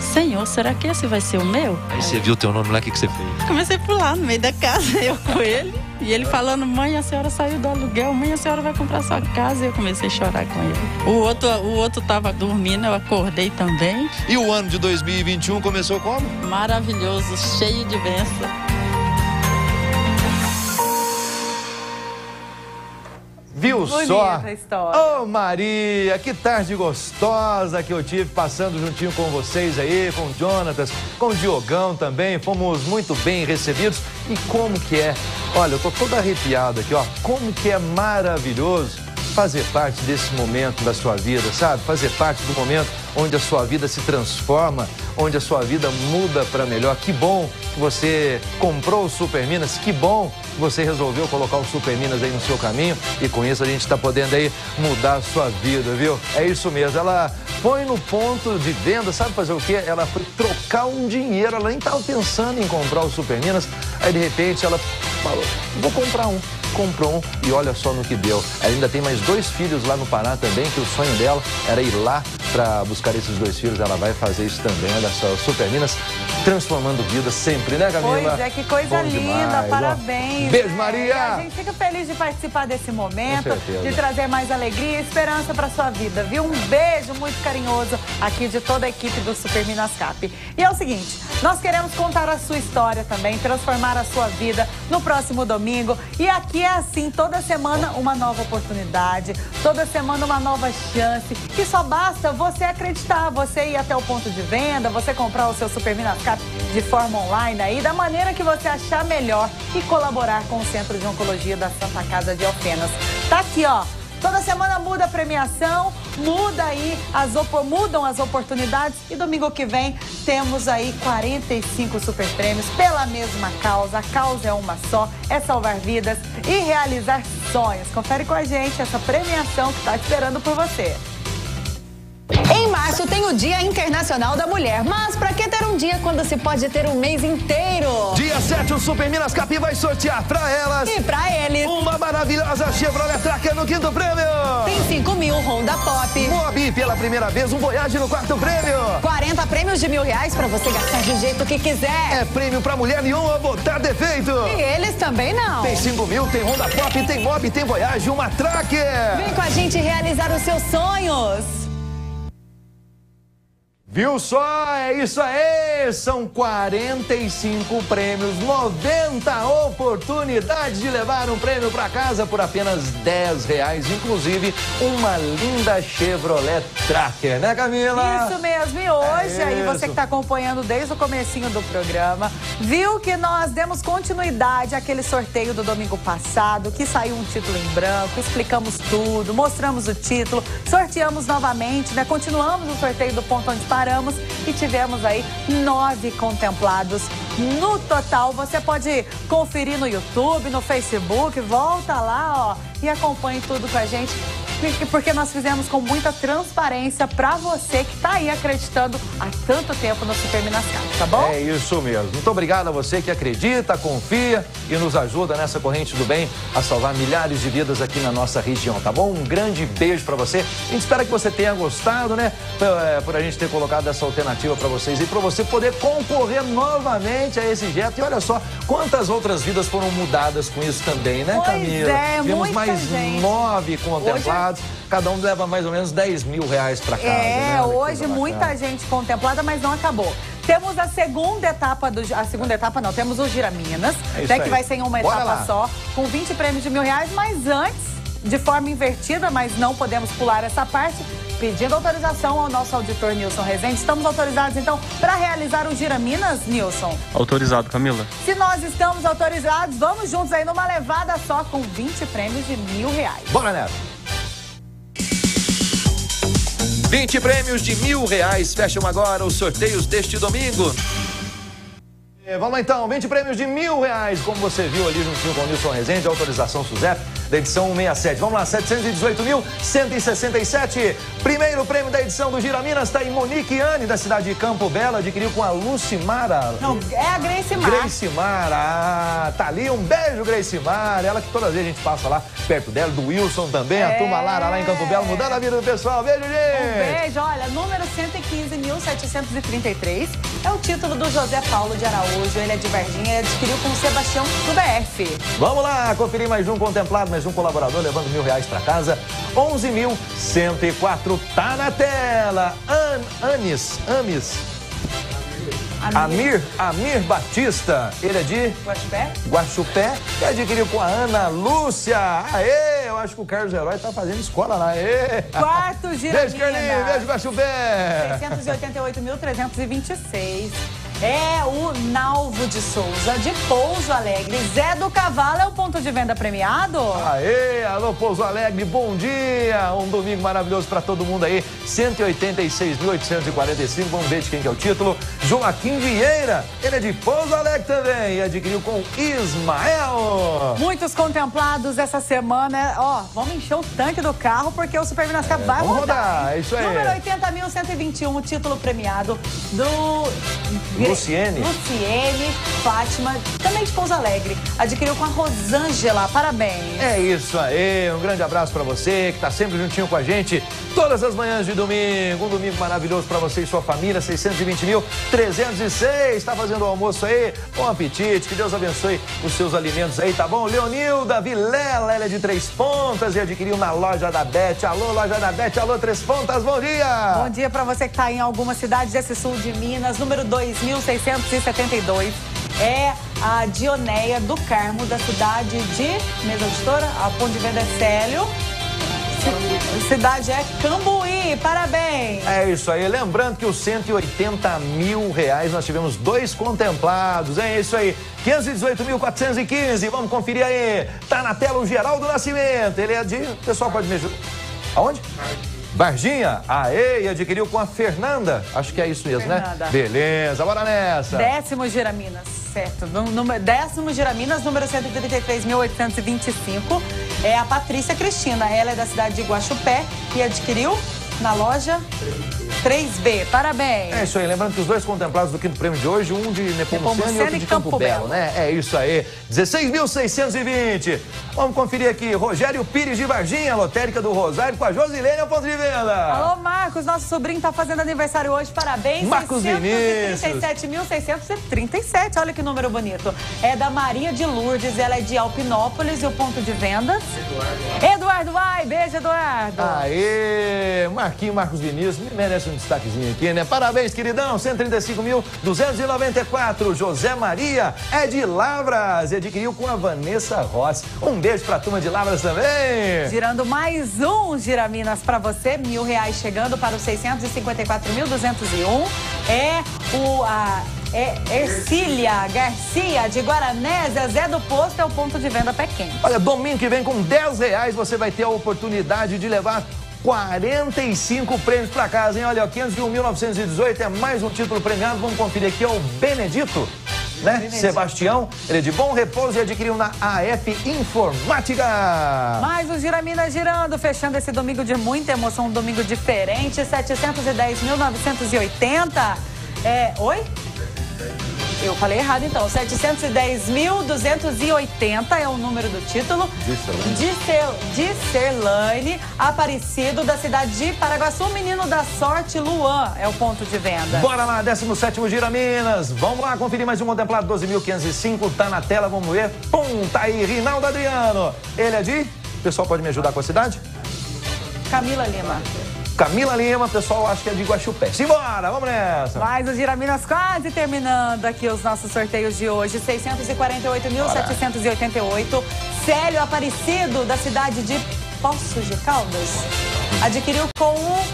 Senhor, será que esse vai ser o meu? Aí você viu o teu nome lá, o que, que você fez? Comecei a pular no meio da casa, eu com ele. E ele falando, mãe, a senhora saiu do aluguel, mãe, a senhora vai comprar sua casa. E eu comecei a chorar com ele. O outro, o outro tava dormindo, eu acordei também. E o ano de 2021 começou como? Maravilhoso, cheio de bênção. Viu Bonita só? Ô oh, Maria, que tarde gostosa que eu tive passando juntinho com vocês aí, com o Jonatas, com o Diogão também. Fomos muito bem recebidos. E como que é? Olha, eu tô todo arrepiado aqui, ó. Como que é maravilhoso fazer parte desse momento da sua vida, sabe? Fazer parte do momento onde a sua vida se transforma, onde a sua vida muda para melhor. Que bom que você comprou o Super Minas, que bom que você resolveu colocar o Super Minas aí no seu caminho e com isso a gente está podendo aí mudar a sua vida, viu? É isso mesmo. Ela foi no ponto de venda, sabe fazer o quê? Ela foi trocar um dinheiro, ela nem estava pensando em comprar o Super Minas, aí de repente ela falou, vou comprar um comprou um e olha só no que deu. Ela ainda tem mais dois filhos lá no Pará também, que o sonho dela era ir lá para buscar esses dois filhos. Ela vai fazer isso também, olha só, Super Minas transformando vidas sempre, né, Camila? Pois é, que coisa Bom linda, demais, parabéns. Ó. Beijo, Maria! E a gente fica feliz de participar desse momento, de trazer mais alegria e esperança para sua vida, viu? Um beijo muito carinhoso aqui de toda a equipe do Super Minas Cap. E é o seguinte, nós queremos contar a sua história também, transformar a sua vida no próximo domingo. E aqui é assim, toda semana uma nova oportunidade, toda semana uma nova chance. E só basta você acreditar, você ir até o ponto de venda, você comprar o seu Super Minas Cap de forma online aí, da maneira que você achar melhor e colaborar com o Centro de Oncologia da Santa Casa de Alfenas. Tá aqui, ó. Toda semana muda a premiação, muda aí as mudam as oportunidades e domingo que vem temos aí 45 super prêmios pela mesma causa. A causa é uma só, é salvar vidas e realizar sonhos. Confere com a gente essa premiação que está esperando por você. Em março tem o Dia Internacional da Mulher, mas para que ter um dia quando se pode ter um mês inteiro? Dia 7, o Super Minas Capim vai sortear para elas e para eles uma maravilhosa Chevrolet Tracker no quinto prêmio. Tem 5 mil Honda Pop. Mobi, pela primeira vez, um Voyage no quarto prêmio. 40 prêmios de mil reais para você gastar do jeito que quiser. É prêmio para mulher nenhuma botar defeito. E eles também não. Tem 5 mil, tem Honda Pop, tem Mobi, tem Voyage, uma Tracker. Vem com a gente realizar os seus sonhos. Viu só? É isso aí! São 45 prêmios, 90 oportunidades de levar um prêmio para casa por apenas 10 reais, inclusive uma linda Chevrolet Tracker, né Camila? Isso mesmo, e hoje, é aí você que está acompanhando desde o comecinho do programa, viu que nós demos continuidade àquele sorteio do domingo passado, que saiu um título em branco, explicamos tudo, mostramos o título, sorteamos novamente, né? Continuamos o sorteio do ponto onde e tivemos aí nove contemplados no total. Você pode conferir no YouTube, no Facebook, volta lá, ó, e acompanhe tudo com a gente Porque nós fizemos com muita transparência pra você que tá aí acreditando há tanto tempo no Super Minas Cap, tá bom? É isso mesmo. Muito obrigado a você que acredita, confia e nos ajuda nessa corrente do bem a salvar milhares de vidas aqui na nossa região, tá bom? Um grande beijo pra você. A gente espera que você tenha gostado, né? Por, é, a gente ter colocado essa alternativa pra vocês e pra você poder concorrer novamente a esse jeito. E olha só quantas outras vidas foram mudadas com isso também, né, Pois Camila? é, Tivemos muita mais gente. nove contemplados. Cada um leva mais ou menos 10 mil reais pra casa. É, né? Hoje muita bacana. gente contemplada, mas não acabou. Temos a segunda etapa do. A segunda etapa não, temos o Giraminas, É isso né, que vai ser em uma Bora etapa lá. só, com 20 prêmios de mil reais, mas antes, de forma invertida, mas não podemos pular essa parte. Pedindo autorização ao nosso auditor Nilson Rezende. Estamos autorizados, então, para realizar o Giraminas, Nilson? Autorizado, Camila. Se nós estamos autorizados, vamos juntos aí numa levada só com 20 prêmios de mil reais. Bora nessa. 20 prêmios de mil reais fecham agora os sorteios deste domingo. É, Vamos lá então, 20 prêmios de mil reais, como você viu ali juntinho com o Nilson Rezende, autorização SUSEP, da edição 167. Vamos lá, 718.167. Primeiro prêmio da edição do Giraminas está em Monique Anne, da cidade de Campo Belo, adquiriu com a Lucimara. Não, é a Grace Mar. Grace ah, tá ali, um beijo, Grace Mar. Ela que todas as vezes a gente passa lá perto dela, do Wilson também, a É. turma Lara lá em Campo Belo, mudando a vida do pessoal. Beijo, gente! Um beijo, olha, número 115.733 é o título do José Paulo de Araújo. Ele é de Varginha e adquiriu com o Sebastião do BF. Vamos lá, conferir mais um contemplado, mais um colaborador levando mil reais pra casa. 11.104 tá na tela. An, Anis, Amis. Amir, Amir Batista, ele é de Guaxupé? Guaxupé e adquiriu com a Ana Lúcia. Aê, eu acho que o Carlos Herói tá fazendo escola lá. Aê. Quarto Giramina. Beijo, Carlinhos, beijo, Guaxupé. 688.326. É o Nalvo de Souza, de Pouso Alegre. Zé do Cavalo é o ponto de venda premiado? Aê, alô Pouso Alegre, bom dia! Um domingo maravilhoso para todo mundo aí. 186.845, vamos ver de quem que é o título. Joaquim Vieira, ele é de Pouso Alegre também e adquiriu com Ismael. Muitos contemplados essa semana. Ó, vamos encher o tanque do carro porque o Super Minas vai É, vamos rodar. rodar, hein? é isso aí. Número 80.121, o título premiado do... Luciene. Luciene Fátima, também de Pouso Alegre. Adquiriu com a Rosângela. Parabéns. É isso aí, um grande abraço para você que tá sempre juntinho com a gente todas as manhãs de domingo. Um domingo maravilhoso para você e sua família. 620.306. Tá fazendo o almoço aí? Bom apetite, que Deus abençoe os seus alimentos aí, tá bom? Leonilda Vilela, ela é de Três Pontas e adquiriu na loja da Bete. Alô, loja da Bete, alô, Três Pontas, bom dia! Bom dia para você que está em alguma cidade desse sul de Minas, número 2672. É a Dioneia do Carmo, da cidade de Mesa Auditora, a ponto de venda é Célio. Ci- Cidade é Cambuí, parabéns! É isso aí. Lembrando que os 180 mil reais nós tivemos dois contemplados. É isso aí. 518.415. Vamos conferir aí. Tá na tela o Geraldo Nascimento. Ele é de. O pessoal pode me ajudar. Aonde? Varginha. Aê, e adquiriu com a Fernanda. Acho que é isso mesmo, Fernanda. né? Beleza, bora nessa. Décimo Giraminas, certo. Nú- número- Décimo Giraminas, número 133.825. É a Patrícia Cristina. Ela é da cidade de Guaxupé e adquiriu na loja 3B. Parabéns! É isso aí, lembrando que os dois contemplados do quinto prêmio de hoje, um de Nepomuceno e outro de Campo, Campo Belo, Belo. né? É isso aí, 16.620. Vamos conferir aqui, Rogério Pires de Varginha, lotérica do Rosário, com a Josilene ao ponto de venda. Alô, Marcos, nosso sobrinho tá fazendo aniversário hoje, parabéns. Marcos Vinícius. 637.637, olha que número bonito. É da Maria de Lourdes, ela é de Alpinópolis e o ponto de vendas? Eduardo. Eduardo, vai, beijo, Eduardo. Aê, Marquinho Marcos Vinícius, me merece um destaquezinho aqui, né? Parabéns, queridão, 135.294. José Maria é de Lavras e adquiriu com a Vanessa Rossi. Um beijo pra turma de Lavras também. Girando mais um Giraminas pra você, mil reais chegando para os 654.201. É o a, é Ercília Garcia de Guaranésia, Zé do Posto é o ponto de venda pé quente. Olha, domingo que vem com 10 reais você vai ter a oportunidade de levar 45 prêmios pra casa, hein? Olha, ó, 501.918 é mais um título premiado. Vamos conferir aqui, é o Benedito. Né? Benedito. Sebastião, ele é de bom repouso e adquiriu na AF Informática. Mais um Giraminas. Giraminas girando, fechando esse domingo de muita emoção, um domingo diferente, 710.980. É, oi? Eu falei errado então. 710.280 é o número do título. De, Ser, de Serlane, Aparecido, da cidade de Paraguaçu. Menino da sorte, Luan, é o ponto de venda. Bora lá, 17 Gira Minas. Vamos lá conferir mais um contemplado 12.505. Tá na tela, vamos ver. Pum, tá aí, Rinaldo Adriano. Ele é de. O pessoal pode me ajudar com a cidade? Camila Lima. Camila Lima, pessoal, acho que é de Guaxupé. Simbora, vamos nessa. Mais o Giraminas quase terminando aqui os nossos sorteios de hoje. 648.788. Célio Aparecido, da cidade de Poços de Caldas. Adquiriu com o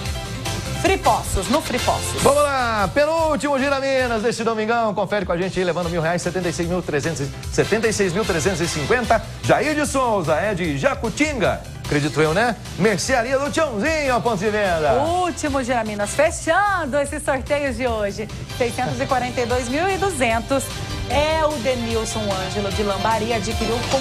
Free Poços, no Free Poços. Vamos lá, penúltimo Giraminas deste domingão. Confere com a gente aí, levando mil reais, 76.300 76.350. Jair de Souza, é de Jacutinga. Acredito eu, né? Mercearia do Tiãozinho, ponto de venda. Último Giraminas, fechando esses sorteios de hoje. 642.200. É o Denilson Ângelo de Lambari, adquiriu com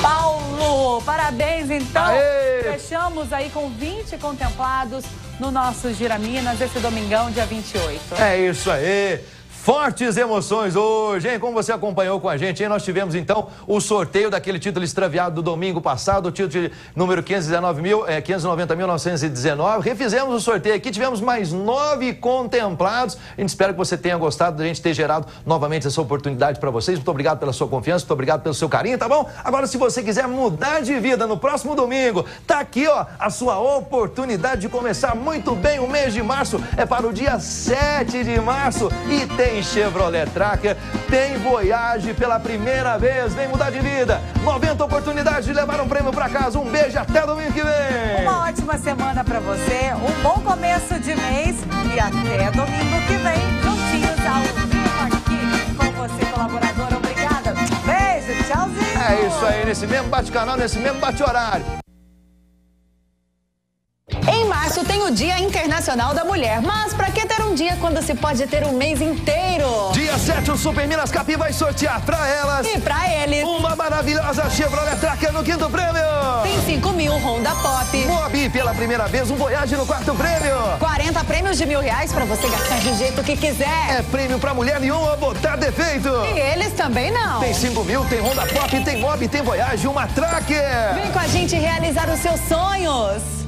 Paulo. Parabéns, então. Aê! Fechamos aí com 20 contemplados no nosso Giraminas, esse domingão, dia 28. É isso aí. Fortes emoções hoje, hein? Como você acompanhou com a gente, hein? Nós tivemos então o sorteio daquele título extraviado do domingo passado, o título de número 519 mil, é, 590.919. Refizemos o sorteio aqui, tivemos mais nove contemplados. A gente espera que você tenha gostado da gente ter gerado novamente essa oportunidade para vocês. Muito obrigado pela sua confiança, muito obrigado pelo seu carinho, tá bom? Agora, se você quiser mudar de vida no próximo domingo, tá aqui, ó, a sua oportunidade de começar muito bem o mês de março. É para o dia 7 de março e tem Chevrolet Tracker, tem Voyage pela primeira vez, vem mudar de vida. 90 oportunidades de levar um prêmio para casa. Um beijo até domingo que vem. Uma ótima semana para você, um bom começo de mês e até domingo que vem, juntinhos ao vivo aqui com você, colaborador. Obrigada. Beijo, tchauzinho. É isso aí, nesse mesmo bate-canal, nesse mesmo bate-horário. Em março tem o Dia Internacional da Mulher, mas para que ter um dia quando se pode ter um mês inteiro? Dia 7, o Super Minas Capi vai sortear para elas E para eles, uma maravilhosa Chevrolet Tracker no quinto prêmio. tem 5 mil Honda Pop, Mobi, pela primeira vez, um Voyage no quarto prêmio. 40 prêmios de mil reais para você gastar do jeito que quiser. É prêmio pra mulher nenhuma botar defeito. E eles também não. Tem 5 mil, tem Honda Pop, tem Mob, tem Voyage, uma Tracker. Vem com a gente realizar os seus sonhos.